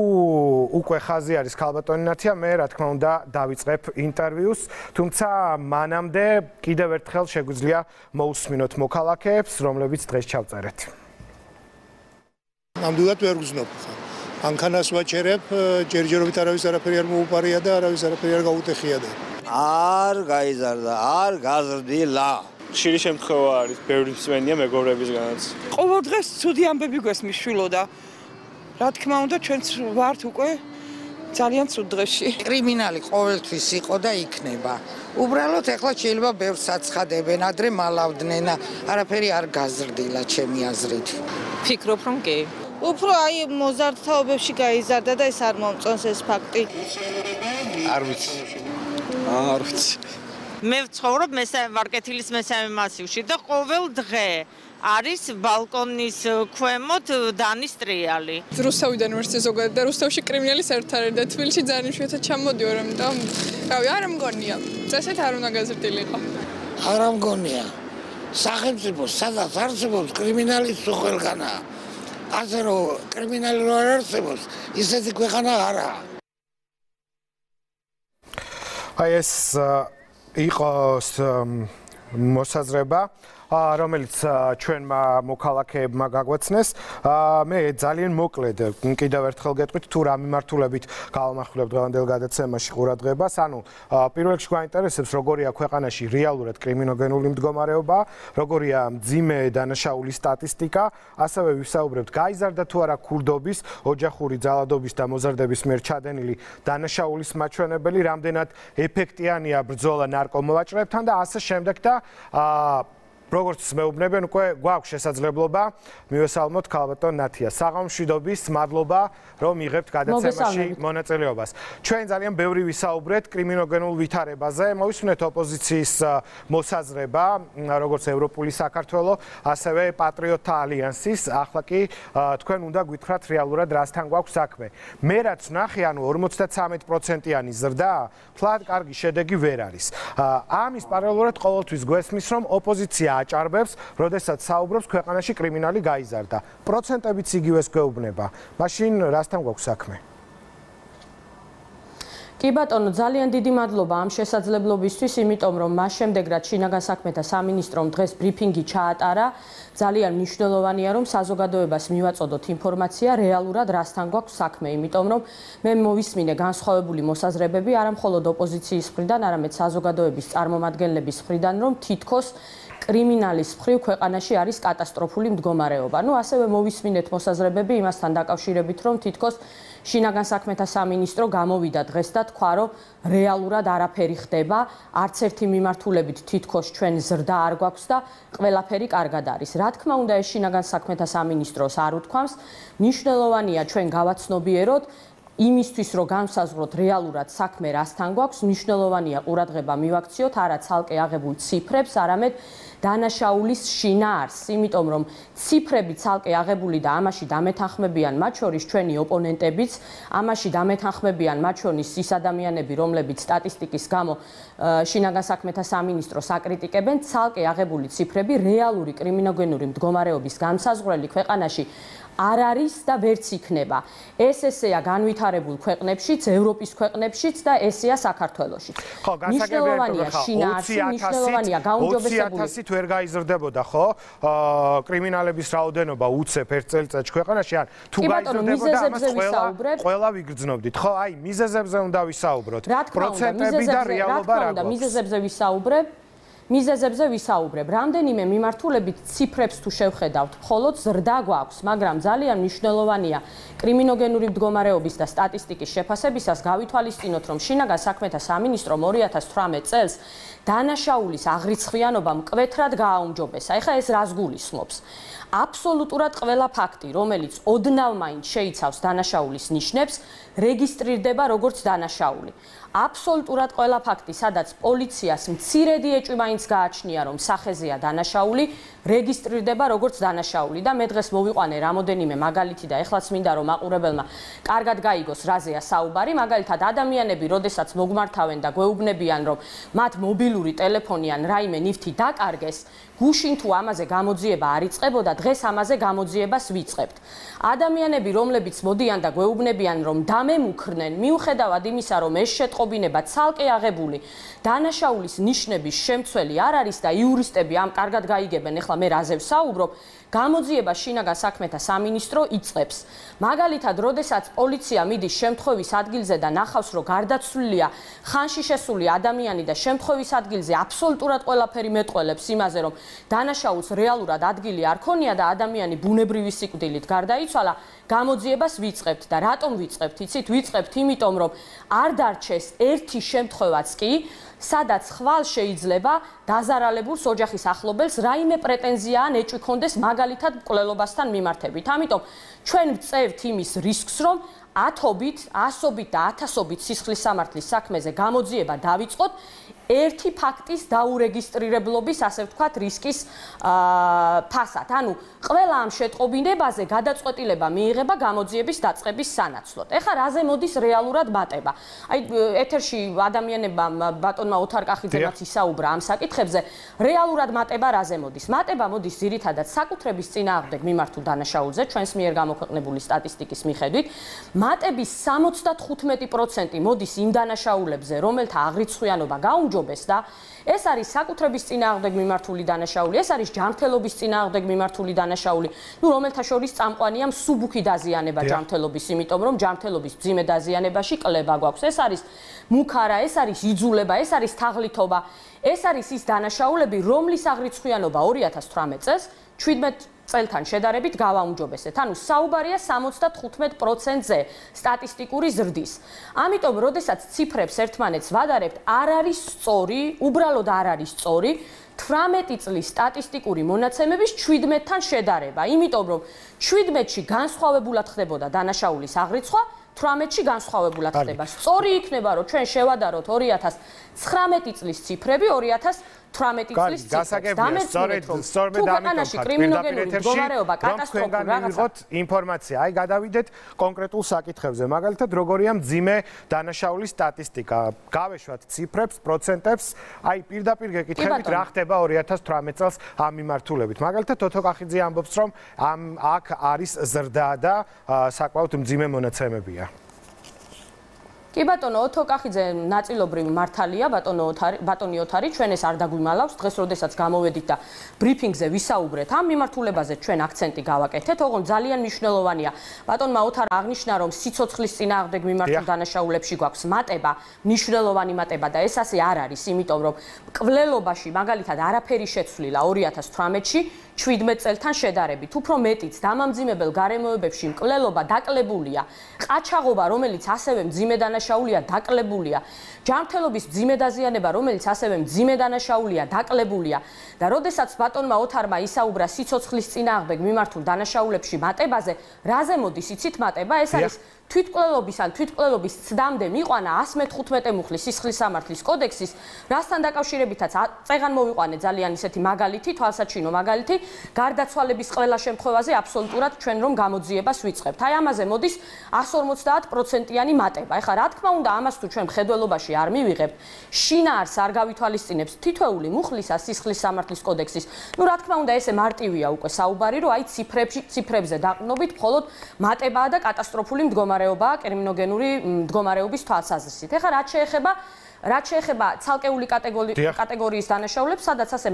უკვე ხაზი არის ქალბატონი ნათია, მე რა თქმა უნდა დავიწყებ ინტერვიუს, თუმცა მანამდე კიდევ ერთხელ შეგვიძლია მოусმინოთ მოქალაქეებს, რომლებიც დღეს ჩავწერეთ. ნამდვილად ვერ გზნობ ხა. ანქანას ვაჩერებ, ჯერჯერობით არავის არაფერი არ მოუპარია და არავის არაფერი არ გაუტეხია და არ გაიზარდა, არ გაზრდილა. ხშირი შემთხვევა არის, ბევრი მსმენია მეგობრებისგანაც. ყოველ დღეს ცუდი ამბები გვესმის შვილო და რა თქმა უნდა ჩვენც ვართ უკვე ძალიან ცუდ დღეში. კრიმინალი ყოველთვის იყო და იქნება. უბრალოდ ეხლა შეიძლება ბევრს აცხადებენ, ადრე მალავდნენ, არაფერი არ გაზრდილა ჩემი აზრით. ფიქრობ რომ კი. უფრო აი მოზარდთაობებში გაიზარდა და ეს არ მომწონს ეს ფაქტი. არ ვიცი. არ ვიცი. მე ვცხოვრობ მესამე ვარკეთილის მესამე მასივში და ყოველ დღე არის ბალკონის ქვემოთ დანის ტრიალი. რუსთავიდან ვერსი ზოგადად და რუსთავში კრიმინალის ერთად და თბილისში ძალიან შეიძლება ჩამოდიო, ამიტომ რავი, არ მგონია. წესეთ არ უნდა გაზრდილიყო. არ მგონია. სახელმწიფო სადაც არსებობს კრიმინალის სუხელგანა. ასე რომ კრიმინალი რო არ არსებობს, ისეთი ქვეყანა არაა. აი ეს იყოს მოსაზრება რომელიც ჩვენმა მოქალაქეებმა გაგვეცნეს. მე ძალიან მოკლედ კიდევ ერთხელ გეტყვით თუ რა მიმართულებით გავამახვილებ დღევანდელ გადაცემაში ყურადღებას. ანუ პირველ რიგში გვაინტერესებს როგორია ქვეყანაში რეალურად კრიმინოგენული მდგომარეობა, როგორია ძიმე დანაშაული სტატისტიკა, ასევე ვისაუბრებთ გაიზარდა თუ არა ქურდობის, ოჯახური ძალადობის და მოზარდების მიერ ჩადენილი დანაშაულის მაჩვენებელი, რამდენად ეფექტიანია ბრძოლა ნარკომოვაჭრებთან და ასე შემდეგ და აა როგორც მეუბნებიან, უკვე გვაქვს შესაძლებლობა მივესალმოთ ქალბატონ ნათია. საღამშვიდობის, მადლობა, რომ იღებთ გადაცემაში მონაწილეობას. ჩვენ ძალიან ბევრი ვისაუბრეთ კრიმინოგენულ ვითარებაზე. მოვისმენთ ოპოზიციის მოსაზრება, როგორც ევროპული საქართველო, ასევე პატრიოტთა ალიანსის. ახლა კი თქვენ უნდა გვითხრათ რეალურად რასთან გვაქვს საქმე. მე რაც ვნახე, ანუ 53%-იანი ზრდა, ფლად კარგი შედეგი ვერ არის. ამის პარალელურად ყოველთვის გვესმის, რომ ოპოზიცია აჭარბებს, როდესაც საუბრობს ქვეყანაში კრიმინალი გაიზარდა. პროცენტებიც იგივეს გეუბნება. მაშინ რასთან გვაქვს საქმე? კი ბატონო, ძალიან დიდი მადლობა ამ შესაძლებლობისთვის, იმიტომ რომ მას შემდეგ რაც შინაგან საქმეთა სამინისტრომ დღეს ბრიფინგი ჩაატარა, ძალიან მნიშვნელოვანია რომ საზოგადოებას მივაწოდოთ ინფორმაცია რეალურად რასთან გვაქვს საქმე, იმიტომ რომ მე მოვისმინე განსხვავებული მოსაზრებები არა მხოლოდ ოპოზიციის მხრიდან, არამედ საზოგადოების წარმომადგენლების მხრიდან, რომ თითქოს კრიმინალის მხრივ ქვეყანაში არის კატასტროფული მდგომარეობა. ნუ ასევე მოვისმინეთ მოსაზრებები იმასთან დაკავშირებით, რომ თითქოს შინაგან საქმეთა სამინისტრო გამოვიდა დღეს და თქვა, რომ რეალურად არაფერი ხდება, არც ერთი მიმართულებით თითქოს ჩვენ ზრდა არ გვაქვს და ყველაფერი კარგად არის. რა თქმა უნდა, ეს შინაგან საქმეთა სამინისტროს არ უთქვამს, მნიშვნელოვანია ჩვენ გავაცნობიეროთ იმისთვის რომ განსაზღვროთ რეალურად საქმე რასთან გვაქვს, მნიშვნელოვანია ყურადღება მივაქციოთ არა ცალკე აღებულ ციფრებს, არამედ დანაშაულის შინაარს, იმიტომ რომ ციფრები ცალკე აღებული და ამაში დამეთანხმებიან მათ შორის ჩვენი ოპონენტებიც, ამაში დამეთანხმებიან მათ შორის ის ადამიანები, რომლებიც სტატისტიკის გამო შინაგან საქმეთა სამინისტროს აკრიტიკებენ, ცალკე აღებული ციფრები რეალური კრიმინოგენური მდგომარეობის განსაზღვრელი ქვეყანაში არ არის და ვერც იქნება. ეს ესეა განვითარებულ ქვეყნებშიც, ევროპის ქვეყნებშიც და ესეა საქართველოსშიც. ხო, განსაკუთრებულად შინაარსი, მნიშვნელოვანია გაუმჯობესებული. 20000-ით ვერ გაიზრდებოდა, ხო? აა კრიმინალების რაოდენობა უცებ ერთ წელიწადში ქვეყანაში ან თუ გაიზრდებოდა, ამას ყველა ყველა ვიგრძნობდით, ხო? აი, მიზეზებზე უნდა ვისაუბროთ. პროცენტები და რეალობა რა გვაქვს? მიზეზებზე ვისაუბრებ. მიზეზებზე ვისაუბრებ. რამდენიმე მიმართულებით ციფრებს თუ შევხედავთ, მხოლოდ ზრდა გვაქვს, მაგრამ ძალიან მნიშვნელოვანია კრიმინოგენური მდგომარეობის და სტატისტიკის შეფასებისას გავითვალისწინოთ, რომ შინაგან საქმეთა სამინისტრომ 2018 წელს დანაშაულის აღრიცხვიანობა მკვეთრად გააუმჯობესა. ეხლა ეს რას გულისხმობს? აბსოლუტურად ყველა ფაქტი, რომელიც ოდნავ მაინც შეიცავს დანაშაულის ნიშნებს, რეგისტრირდება როგორც დანაშაული. აბსოლუტურად ყველა ფაქტი, სადაც პოლიციას მცირედი ეჭვი მაინც გააჩნია, რომ სახეზეა დანაშაული, რეგისტრირდება როგორც დანაშაული და მე დღეს მოვიყვანე რამოდენიმე მაგალითი და ეხლაც მინდა რომ აყურებელმა კარგად გაიგოს რაზეა საუბარი, მაგალითად ადამიანები, როდესაც მოგმართავენ და გვეუბნებიან, რომ მათ მობილური ტელეფონი ან რაიმე ნიფთი დაკარგეს, გუშინ თუ ამაზე გამოძიება არ იწყებოდა, დღეს ამაზე გამოძიებას ვიწყებთ. ადამიანები, რომლებიც მოდიან და გვეუბნებიან, რომ დამემუქრნენ, მიუხედავად იმისა, რომ ეს შეტყობინება ცალკე აღებული დანაშაულის ნიშნების შემცველი არ არის და იურისტები ამ კარგად გაიგებენ, ეხლა მე რაზე ვსაუბრობ, გამოძიება შინაგან საქმეთა სამინისტრო იწყებს. მაგალითად, როდესაც პოლიცია მიდის შემთხვევის ადგილზე და ნახავს, რომ გარდაცვლილია ხანში შესული ადამიანი და შემთხვევის ადგილზე აბსოლუტურად ყველაფერი მეტყველებს იმაზე, რომ დანაშაულს რეალურად ადგილი არ ქონია და ადამიანი ბუნებრივი სიკვდილით გარდაიცვალა, გამოძიებას ვიწყებთ და რატომ ვიწყებთ? იცით, ვიწყებთ იმიტომ, რომ არ დარჩეს ერთი შემთხვევაც კი, სადაც ხვალ შეიძლება დაზარალებულს ოჯახის ახლობელს რაიმე პრეტენზია ან ეჭვი კონდეს მაგალითად მკვლელობასთან მიმართებით. ამიტომ ჩვენ ვწევთ იმის რისკს, რომ ათობით, ასობით და ათასობით სისხლის სამართლის საქმეზე გამოძიება დავიწყოთ ერთი ფაქტის დაურეგისტრირებლობის, ასე ვთქვათ, რისკის ფასად. ანუ ყველა ამ შეტყობინებაზე გადაწყვეტილება მიიღება გამოძიების დაწყების სანაცვლოდ. ეხლა რაზე მოდის რეალურად მატება? აი ეთერში ადამიანებმა ბატონმა ოთარ კახიძემაც ისაუბრა ამ საკითხებზე. რეალურად მატება რაზე მოდის? მატება მოდის ძირითადად საკუთრების წინააღმდეგ მიმართულ დანაშაულზე, ჩვენს მიერ გამოქვეყნებული სტატისტიკის მიხედვით. მატების 75% მოდის იმ დანაშაულებზე, რომელთა აღრიცხვიანობა გაუმჯობეს და ეს არის საკუთრების წინააღმდეგ მიმართული დანაშაული, ეს არის ჯანმრთელობის წინააღმდეგ მიმართული დანაშაული, ну, რომელთა შორის წამყვანია მსუბუქი დაზიანება ჯანმრთელობის, იმიტომ რომ ჯანმრთელობის ძიმე დაზიანებაში კლება გვაქვს. ეს არის მუქარა, ეს არის იძულება, ეს არის თაღლითობა. ეს არის ის დანაშაულები, რომლის აღრიცხვიანობა 2018 წელს 17 წელთან შედარებით გავაუმჯობესეთ. ანუ საუბარია 75%-ზე სტატისტიკური ზრდის. ამიტომ, როდესაც ციფრებს ერთმანეთს ვადარებთ, არ არის სწორი, უბრალოდ არ არის სწორი 18 წლის სტატისტიკური მონაცემების 17-თან შედარება. იმიტომ, რომ 17-ში განსხვავებულად ხდებოდა დანაშაულის აღრიცხვა, 18-ში განსხვავებულად ხდება. სწორი იქნება, რომ ჩვენ შევადაროთ 2019 წლის ციფრები 2000 18 წლის გასაგებია სწორედ სწორედ ამიტომ კრიმინოგენური მდგომარეობა კატასტროფული რაღაცა. ინფორმაცია. აი გადავიდეთ კონკრეტულ საკითხებზე. მაგალითად როგორია მძიმე დანაშაულის სტატისტიკა. გავეშვათ ციფრებს პროცენტებს. აი პირდაპირ გეკითხებით რა ხდება 2018 წელს ამ მიმართულებით. მაგალითად თოთო კახიძე ამბობს რომ ამ აქ არის ზრდა და საკმაოდ მძიმე მონაცემებია კი ბატონო ოთო კახიძე ნაწილობრივ მართალია ბატონო ოთარი ბატონი ოთარი ჩვენ ეს არ დაგვიმალავს დღეს როდესაც გამოვედით და ბრიფინგზე ვისაუბრეთ ამ მიმართულებაზე ჩვენ აქცენტი გავაკეთეთ ოღონ ძალიან მნიშვნელოვანია. ბატონმა ოთარ აღნიშნა რომ სიცოცხლის წინააღმდეგ მიმართულ დანაშაულებში გვაქვს მატება მნიშვნელოვანი მატება და ეს ასე არ არის იმიტომ რომ კვლელობაში მაგალითად არაფერი შეცვლილა 2018-ში 17 წელთან შედარებით. უფრო მეტიც დამამძიმებელ გარემოებებში მკვლელობა დაკლებულია. ყაჩაღობა რომელიც ასევე მძიმე დანაშაულია დაკლებულია. ჯანმრთელობის მძიმე დაზიანება რომელიც ასევე მძიმე დანაშაულია დაკლებულია. და როდესაც ბატონმა ოთარმა ისაუბრა სიცოცხლის წინააღმდეგ მიმართულ დანაშაულებში მატებაზე რაზე მოდის იცით მატება? ეს არის თვითკვლელობის ან თვითკვლელობის ცდამდე მიყვანა 115 მუხლის სისხლის სამართლის კოდექსის, რასთან დაკავშირებითაც წეგან მოვიყვანე ძალიან ისეთი მაგალითი, თვალსაჩინო მაგალითი, გარდაცვალების ყველა შემთხვევაზე აბსოლუტურად ჩვენ რომ გამოძიებას ვიწყებთ. აი ამაზე მოდის 150%-იანი მატება. ეხლა რა თქმა უნდა, ამას თუ ჩვენ მხედველობაში არ მივიღებთ, შინაარს არ გავითვალისწინებს თითოეული მუხლისა სისხლის სამართლის კოდექსის. ნუ რა თქმა უნდა, ესე მარტივია უკვე საუბარი, რომ აი ციფრებში, ციფრებზე დაყნობით მხოლოდ მატებაა და კატასტროფული მდგომარეობა მდგომარეობა კრიმინოგენური მდგომარეობის თვალსაზრისით. ეხლა რაც შეეხება რაც შეეხება ცალკეული კატეგორიის დანაშაულებს, სადაც ასე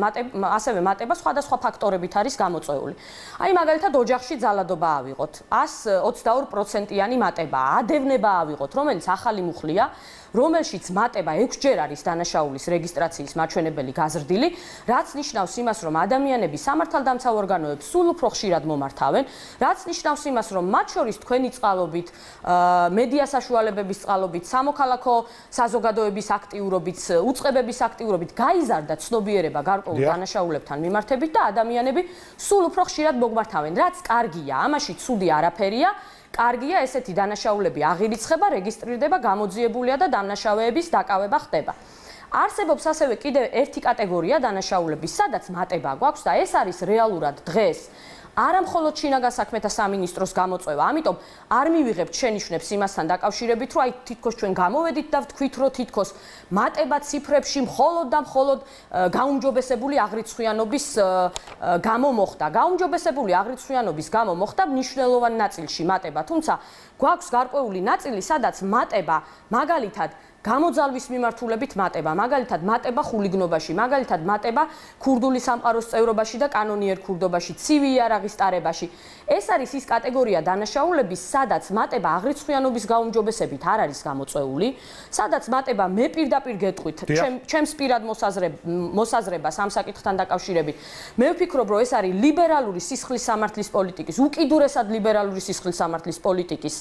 ასევე მატება სხვადასხვა ფაქტორებით არის გამოწვეული. აი მაგალითად ოჯახში ძალადობა ავიღოთ. 122%-იანი მატებაა. ადევნება ავიღოთ, რომელიც ახალი მუხლია. რომელშიც მატება 6ჯერ არის დანაშაულის რეგისტრაციის მაჩვენებელი გაზრდილი, რაც ნიშნავს იმას, რომ ადამიანები სამართალდამცავ ორგანოებს სულ უფრო ხშირად მომართავენ, რაც ნიშნავს იმას, რომ მათ შორის თქვენი წყალობით, მედია საშუალებების წყალობით, სამოქალაქო საზოგადოების აქტიურობით, უწყებების აქტიურობით გაიზარდა ცნობიერება გარკვეულ დანაშაულებთან მიმართებით და ადამიანები სულ უფრო ხშირად მოგმართავენ, რაც კარგია, ამაში ცუდი არაფერია. კარგია ესეთი დანაშაულები აღირიცხება, რეგისტრირდება, გამოძიებულია და დამნაშავეების დაკავება ხდება. არსებობს ასევე კიდევ ერთი კატეგორია დანაშაულების, სადაც მატება გვაქვს და ეს არის რეალურად დღეს არა მხოლოდ შინაგან საქმეთა სამინისტროს გამოწვევა, ამიტომ არ მივიღებთ შენიშვნებს იმასთან დაკავშირებით, რომ აი თითქოს ჩვენ გამოვედით და ვთქვით, რომ თითქოს მატება ციფრებში მხოლოდ და მხოლოდ გაუმჯობესებული აღრიცხვიანობის გამო მოხდა. გაუმჯობესებული აღრიცხვიანობის გამო მოხდა მნიშვნელოვან ნაწილში მატება, თუმცა გვაქვს გარკვეული ნაწილი, სადაც მატება მაგალითად გამოძალვის მიმართულებით მატება, მაგალითად მატება ხულიგნობაში, მაგალითად მატება ქურდული სამყაროს წევრობაში და კანონიერ ქურდობაში, ცივი იარაღის ტარებაში. ეს არის ის კატეგორია დანაშაულების, სადაც მატება აღრიცხვიანობის გაუმჯობესებით არ არის გამოწვეული, სადაც მატება მე პირდაპირ გეტყვით, ჩემ ჩემს პირად მოსაზრებას ამ საკითხთან დაკავშირებით. მე ვფიქრობ, რომ ეს არის ლიბერალური სისხლის სამართლის პოლიტიკის, უკიდურესად ლიბერალური სისხლის სამართლის პოლიტიკის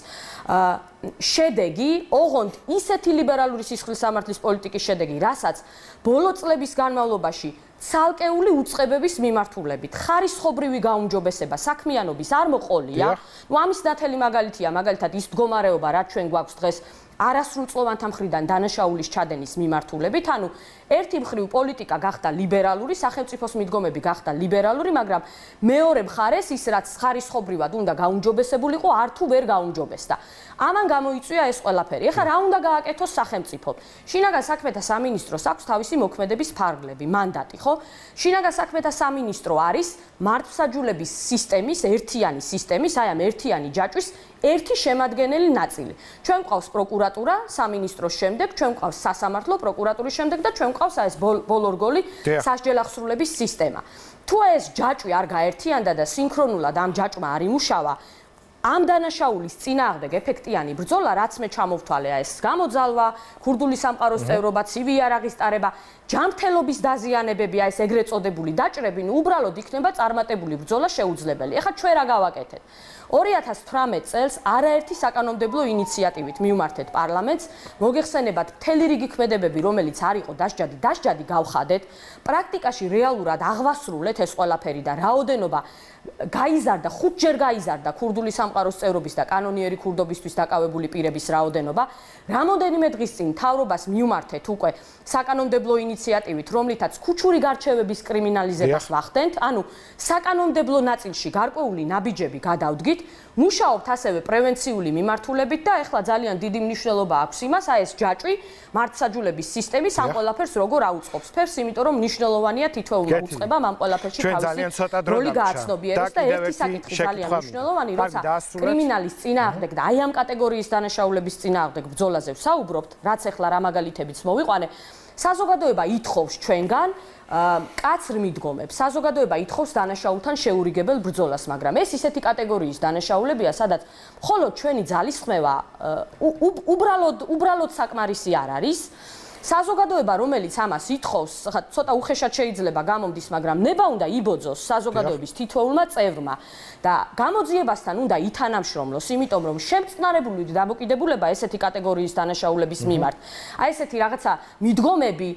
შედეგი, ოღონდ ისეთი ლიბერალური სისხლის სამართლის პოლიტიკის შედეგი, რასაც ბოლო წლების განმავლობაში ცალკეული უწყებების მიმართულებით ხარისხობრივი გაუმჯობესება საქმიანობის არ მოყოლია. ნუ ამის ნათელი მაგალითია, მაგალითად ის მდგომარეობა, რაც ჩვენ გვაქვს დღეს არასრულწლოვანთა მხრიდან დანაშაულის ჩადენის მიმართულებით, ანუ ერთი მხრივ პოლიტიკა გახდა ლიბერალური, სახელმწიფოს მიდგომები გახდა ლიბერალური, მაგრამ მეორე მხარეს ის რაც ხარისხობრივად უნდა გაუნჯობესებულიყო, არ თუ ვერ გაუნჯობესდა. ამან გამოიწვია ეს ყველაფერი. ეხლა რა უნდა გააკეთოს სახელმწიფომ? შინაგან საქმეთა სამინისტროს აქვს თავისი მოქმედების ფარგლები, მანდატი, ხო? შინაგან საქმეთა სამინისტრო არის მართლმსაჯულების სისტემის ერთიანი სისტემის, აი ამ ერთიანი ჯაჭვის ერთი შემადგენელი ნაწილი. ჩვენ ყავს პროკურატურა სამინისტროს შემდეგ, ჩვენ ყავს სასამართლო პროკურატურის შემდეგ და ჩვენ ყავს აი ეს ბოლორგოლი სასჯელახსრულების სისტემა. თუ ეს ჯაჭვი არ გაერთიანდა და სინქრონულად ამ ჯაჭვმა არ იმუშავა, ამ დანაშაულის წინააღმდეგ ეფექტიანი ბრძოლა, რაც მე ჩამოვთვალე ეს გამოძალვა, ქურდული სამყაროს წევრობა, ცივი იარაღის ტარება, ჯანმრთელობის დაზიანებები, აი ეს ეგრეთ წოდებული დაჭრები, ნუ უბრალოდ იქნება წარმატებული ბრძოლა შეუძლებელი. ეხლა ჩვენ რა გავაკეთეთ? 2018 წელს არაერთი საკანონმდებლო ინიციატივით მიუმართეთ პარლამენტს, მოგეხსენებათ მთელი რიგი ქმედებები, რომელიც არ იყო დასჯადი, დასჯადი გავხადეთ, პრაქტიკაში რეალურად აღვასრულეთ ეს ყველაფერი და რაოდენობა გაიზარდა, ხუთჯერ გაიზარდა ქურდული სამყაროს წევრობის და კანონიერი ქურდობისთვის დაკავებული პირების რაოდენობა. რამოდენიმე დღის წინ თავრობას მიუმართეთ უკვე საკანონმდებლო ინიციატივით, რომლითაც ქუჩური გარჩევების კრიმინალიზებას ვახდენთ, ანუ საკანონმდებლო ნაწილში გარკვეული ნაბიჯები გადავდგით, მუშაობთ ასევე პრევენციული მიმართულებით და ეხლა ძალიან დიდი მნიშვნელობა აქვს იმას, აი ეს ჯაჭვი მართსაჯულების სისტემის ამ ყველაფერს როგორ აუწყობს? ფერს, იმიტომ რომ მნიშვნელოვანია თითოეული უწყება ამ ყველაფერში თავისი როლი გააცნობიერებს და ერთი საკითხი ძალიან მნიშვნელოვანი, როცა კრიმინალის წინააღმდეგ და აი ამ კატეგორიის დანაშაულების წინააღმდეგ ბრძოლაზე ვსაუბრობთ, რაც ეხლა რა მაგალითებიც მოვიყვანე, საზოგადოება ითხოვს ჩვენგან კაცრ მიდგომებს. საზოგადოება ითხოვს დანაშაულთან შეურიგებელ ბრძოლას, მაგრამ ეს ისეთი კატეგორიის დანაშაულებია, სადაც მხოლოდ ჩვენი ძალის ხმევა უბრალოდ უბრალოდ საკმარისი არ არის. საზოგადოება რომელიც ამას ითხოვს, ხა ცოტა უხეშად შეიძლება გამომდის, მაგრამ ნება უნდა იბოძოს საზოგადოების თითოეულმა წევრმა და გამოძიებასთან უნდა ითანამშრომლოს, იმიტომ რომ შემწყნარებული დამოკიდებულება ესეთი კატეგორიის დანაშაულების მიმართ. აი ესეთი რაღაცა მიდგომები,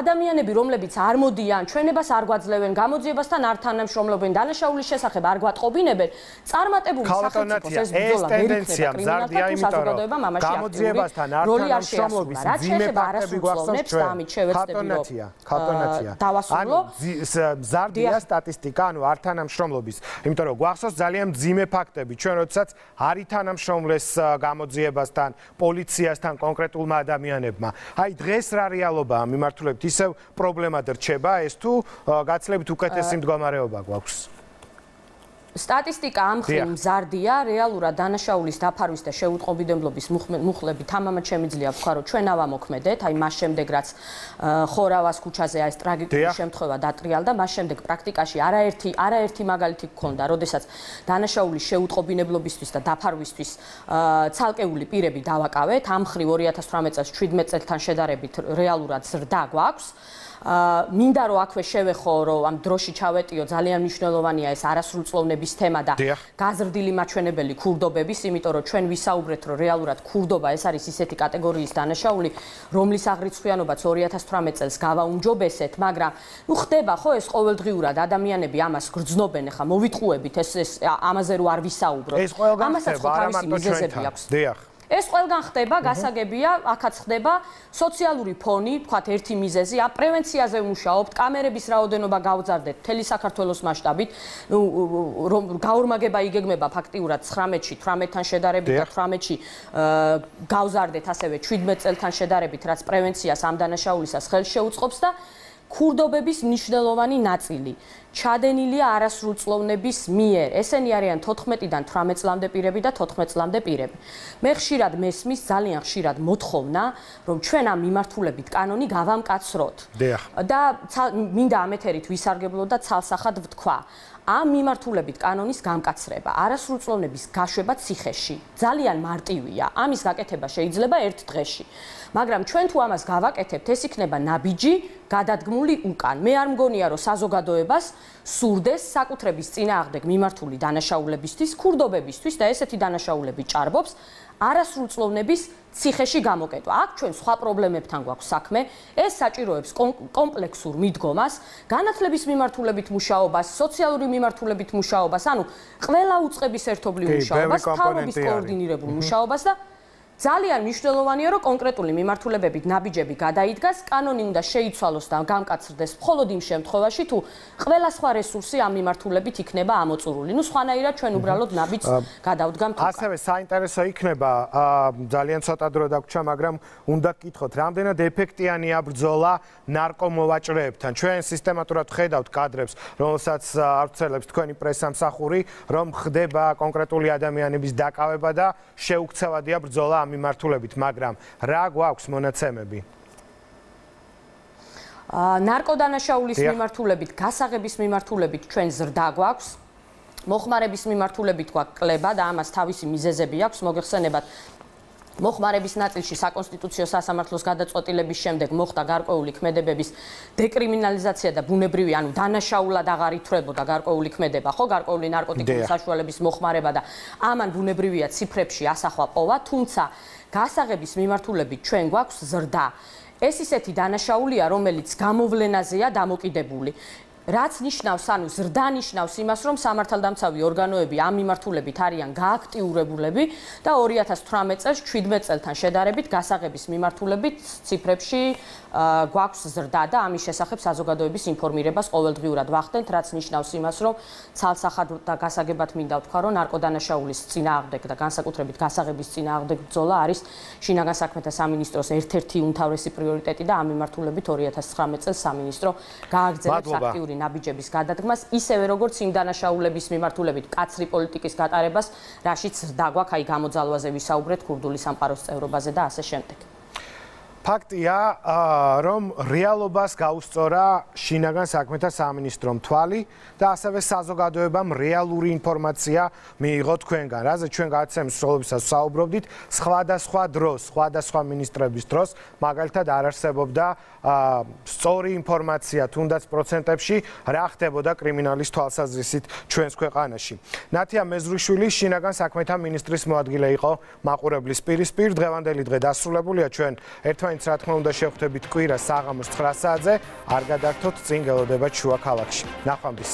ადამიანები, რომლებიც არ მოდიან, ჩვენებას არ გვაძლევენ, გამოძიებასთან არ თანამშრომლობენ, დანაშაულის შესახებ არ გვატყობინებენ, წარმატებული სახელმწიფოს ეს ბრძოლა ვერ იქნება კრიმინალთა თუ საზოგადოებამ ამაში გამოძიებასთან არ თანამშრომლობის ძიმე ფაქტები გვახსოვს ჩვენ. ქატონათია, ქატონათია. დავასრულო. ზარდია სტატისტიკა, ანუ არ თანამშრომლობის. იმიტომ რომ გვახსოვს ძალიან ძიმე ფაქტები. ჩვენ როდესაც არ ითანამშრომლეს გამოძიებასთან, პოლიციასთან, კონკრეტულმა ადამიანებმა. აი დღეს რა რეალობაა მიმართულებით? ისევ პრობლემად რჩება ეს თუ გაცლებით უკეთესი მდგომარეობა გვაქვს? სტატისტიკა ამ ხრივ მზარდია, რეალურად დანაშაულის დაფარვის და შეუტყობინებლობის მუხლები თამამად შემიძლია ვქვა, რომ ჩვენ ავამოქმედეთ, აი მას შემდეგ რაც ხორავას ქუჩაზე ეს ტრაგიკული შემთხვევა დატრიალდა, მას შემდეგ პრაქტიკაში არაერთი არაერთი მაგალითი გქონდა, როდესაც დანაშაულის შეუტყობინებლობისთვის და დაფარვისთვის ცალკეული პირები დავაკავეთ, ამ ხრივ 2018 წელს 17 წელთან შედარებით რეალურად ზრდა გვაქვს. მინდა რომ აქვე შევეხო რომ ამ დროში ჩავეტიო ძალიან მნიშვნელოვანია ეს არასრულწლოვნების თემა და გაზრდილი მაჩვენებელი ქურდობების იმიტომ რომ ჩვენ ვისაუბრეთ რომ რეალურად ქურდობა ეს არის ისეთი კატეგორიის დანაშაული რომლის აღრიცხვიანობაც 2018 წელს გავაუმჯობესეთ მაგრამ ნუ ხდება ხო ეს ყოველდღიურად ადამიანები ამას გრძნობენ ხა მოვიტყუებით ეს ეს ამაზე რო არ ვისაუბროთ ამასაც ხო თავისი მიზეზები აქვს. დიახ ეს ყველგან ხდება, გასაგებია, ახაც ხდება სოციალური ფონი, თქვათ ერთი მიზეზი, ა პრევენციაზე ვმუშაობთ, კამერების რაოდენობა გავზარდეთ მთელი საქართველოს მასშტაბით. რომ გაორმაგება იგეგმება ფაქტიურად 19-ში, 18-თან შედარებით და 18-ში გავზარდეთ ასევე 17 წელთან შედარებით, რაც პრევენციას ამ დანაშაულისას ხელს შეუწყობს და ქურდობების მნიშვნელოვანი ნაწილი ჩადენილია არასრულწლოვნების მიერ. ესენი არიან 14-დან 18 წლამდე პირები და 14 წლამდე პირები. მე ხშირად მესმის ძალიან ხშირად მოთხოვნა, რომ ჩვენ ამ მიმართულებით კანონი გავამკაცროთ. და მინდა ამ ეთერით ვისარგებლო და ცალსახად ვთქვა. ამ მიმართულებით კანონის გამკაცრება, არასრულწლოვნების გაშვება ციხეში ძალიან მარტივია. ამის გაკეთება შეიძლება ერთ დღეში. მაგრამ ჩვენ თუ ამას გავაკეთებთ, ეს იქნება ნაბიჯი გადადგმული უკან. მე არ მგონია, რომ საზოგადოებას სურდეს საკუთრების წინააღმდეგ მიმართული დანაშაულებისთვის, ქურდობებისთვის და ესეთი დანაშაულები ჭარბობს. არასრულწლოვნების ციხეში გამოკეტვა. აქ ჩვენ სხვა პრობლემებთან გვაქვს საქმე. ეს საჭიროებს კომპლექსურ მიდგომას, განათლების მიმართულებით მუშაობას, სოციალური მიმართულებით მუშაობას, ანუ ყველა უწყების ერთობლივ მუშაობას, თავობის კოორდინირებულ მუშაობას და ძალიან მნიშვნელოვანია, რომ კონკრეტული მიმართულებებით ნაბიჯები გადაიდგას, კანონი უნდა შეიცვალოს და გამკაცრდეს მხოლოდ იმ შემთხვევაში, თუ ყველა სხვა რესურსი ამ მიმართულებით იქნება ამოწურული. ნუ სხვანაირად ჩვენ უბრალოდ ნაბიჯს გადავდგამთ. ასევე საინტერესო იქნება, ძალიან ცოტა დრო დაგვრჩა, მაგრამ უნდა გკითხოთ, რამდენად ეფექტიანია ბრძოლა ნარკომოვაჭრეებთან. ჩვენ სისტემატურად ხედავთ კადრებს, რომელსაც არცელებს თქვენი პრესამსახური, რომ ხდება კონკრეტული ადამიანების დაკავება და შეუქცევადია ბრძოლა მიმართულებით, მაგრამ რა გვაქვს მონაცემები? აა ნარკოდანაშაულის მიმართულებით, გასაღების მიმართულებით ჩვენ ზრდა გვაქვს. მოხმარების მიმართულებით გვაქვს კლება და ამას თავისი მიზეზები აქვს. მოგეხსენებათ, მოხმარების ნაწილში საკონსტიტუციო სასამართლოს გადაწყვეტილების შემდეგ მოხდა გარკვეული ქმედებების დეკრიმინალიზაცია და ბუნებრივი, ანუ დანაშაულად აღარ ითვლებოდა გარკვეული ქმედება, ხო, გარკვეული ნარკოტიკული საშუალების მოხმარება და ამან ბუნებრივია ციფრებში ასახვა პოვა, თუმცა გასაღების მიმართულებით ჩვენ გვაქვს ზრდა. ეს ისეთი დანაშაულია, რომელიც გამოვლენაზეა დამოკიდებული. რაც ნიშნავს, ანუ ზრდა ნიშნავს იმას, რომ სამართალდამცავი ორგანოები ამ მიმართულებით არიან გააქტიურებულები და 2018 წელს 17 წელთან შედარებით გასაღების მიმართულებით ციფრებში გვაქვს ზრდა და ამის შესახებ საზოგადოების ინფორმირებას ყოველდღიურად ვახდენთ, რაც ნიშნავს იმას, რომ ცალსახად და გასაგებად მინდა ვთქვა, რომ ნარკოდანაშაულის წინააღმდეგ და განსაკუთრებით გასაღების წინააღმდეგ ბრძოლა არის შინაგან საქმეთა სამინისტროს ერთ-ერთი უმთავრესი პრიორიტეტი და ამ მიმართულებით 2019 წელს სამინისტრო გააგრძელებს აქტიური ნაბიჯების გადადგმას, ისევე როგორც იმ დანაშაულების მიმართულებით კაცრი პოლიტიკის გატარებას, რაშიც დაგვაქვს აი გამოძალვაზე ვისაუბრეთ ქურდული სამყაროს წევრობაზე და ასე შემდეგ. ფაქტია, რომ რეალობას გაუსწორა შინაგან საქმეთა სამინისტრომ თვალი და ასევე საზოგადოებამ რეალური ინფორმაცია მიიღო თქვენგან. რაზე ჩვენ გაცემს სროლობისას საუბრობდით, სხვადასხვა დროს, სხვადასხვა ministrების დროს, მაგალითად არ არსებობდა სწორი ინფორმაცია თუნდაც პროცენტებში რა ხდებოდა კრიმინალის თვალსაზრისით ჩვენს ქვეყანაში. ნათია მეზრუშვილი შინაგან საქმეთა ministris მოადგილე იყო მაყურებლის პირისპირ დღევანდელი დღე დასრულებულია ჩვენ ერთმანეთს მაინც რა თქმა უნდა შევხვდებით კვირა საღამოს 9 საათზე არ გადართოთ წინ გელოდება ჩუა ქალაქში. ნახვამდის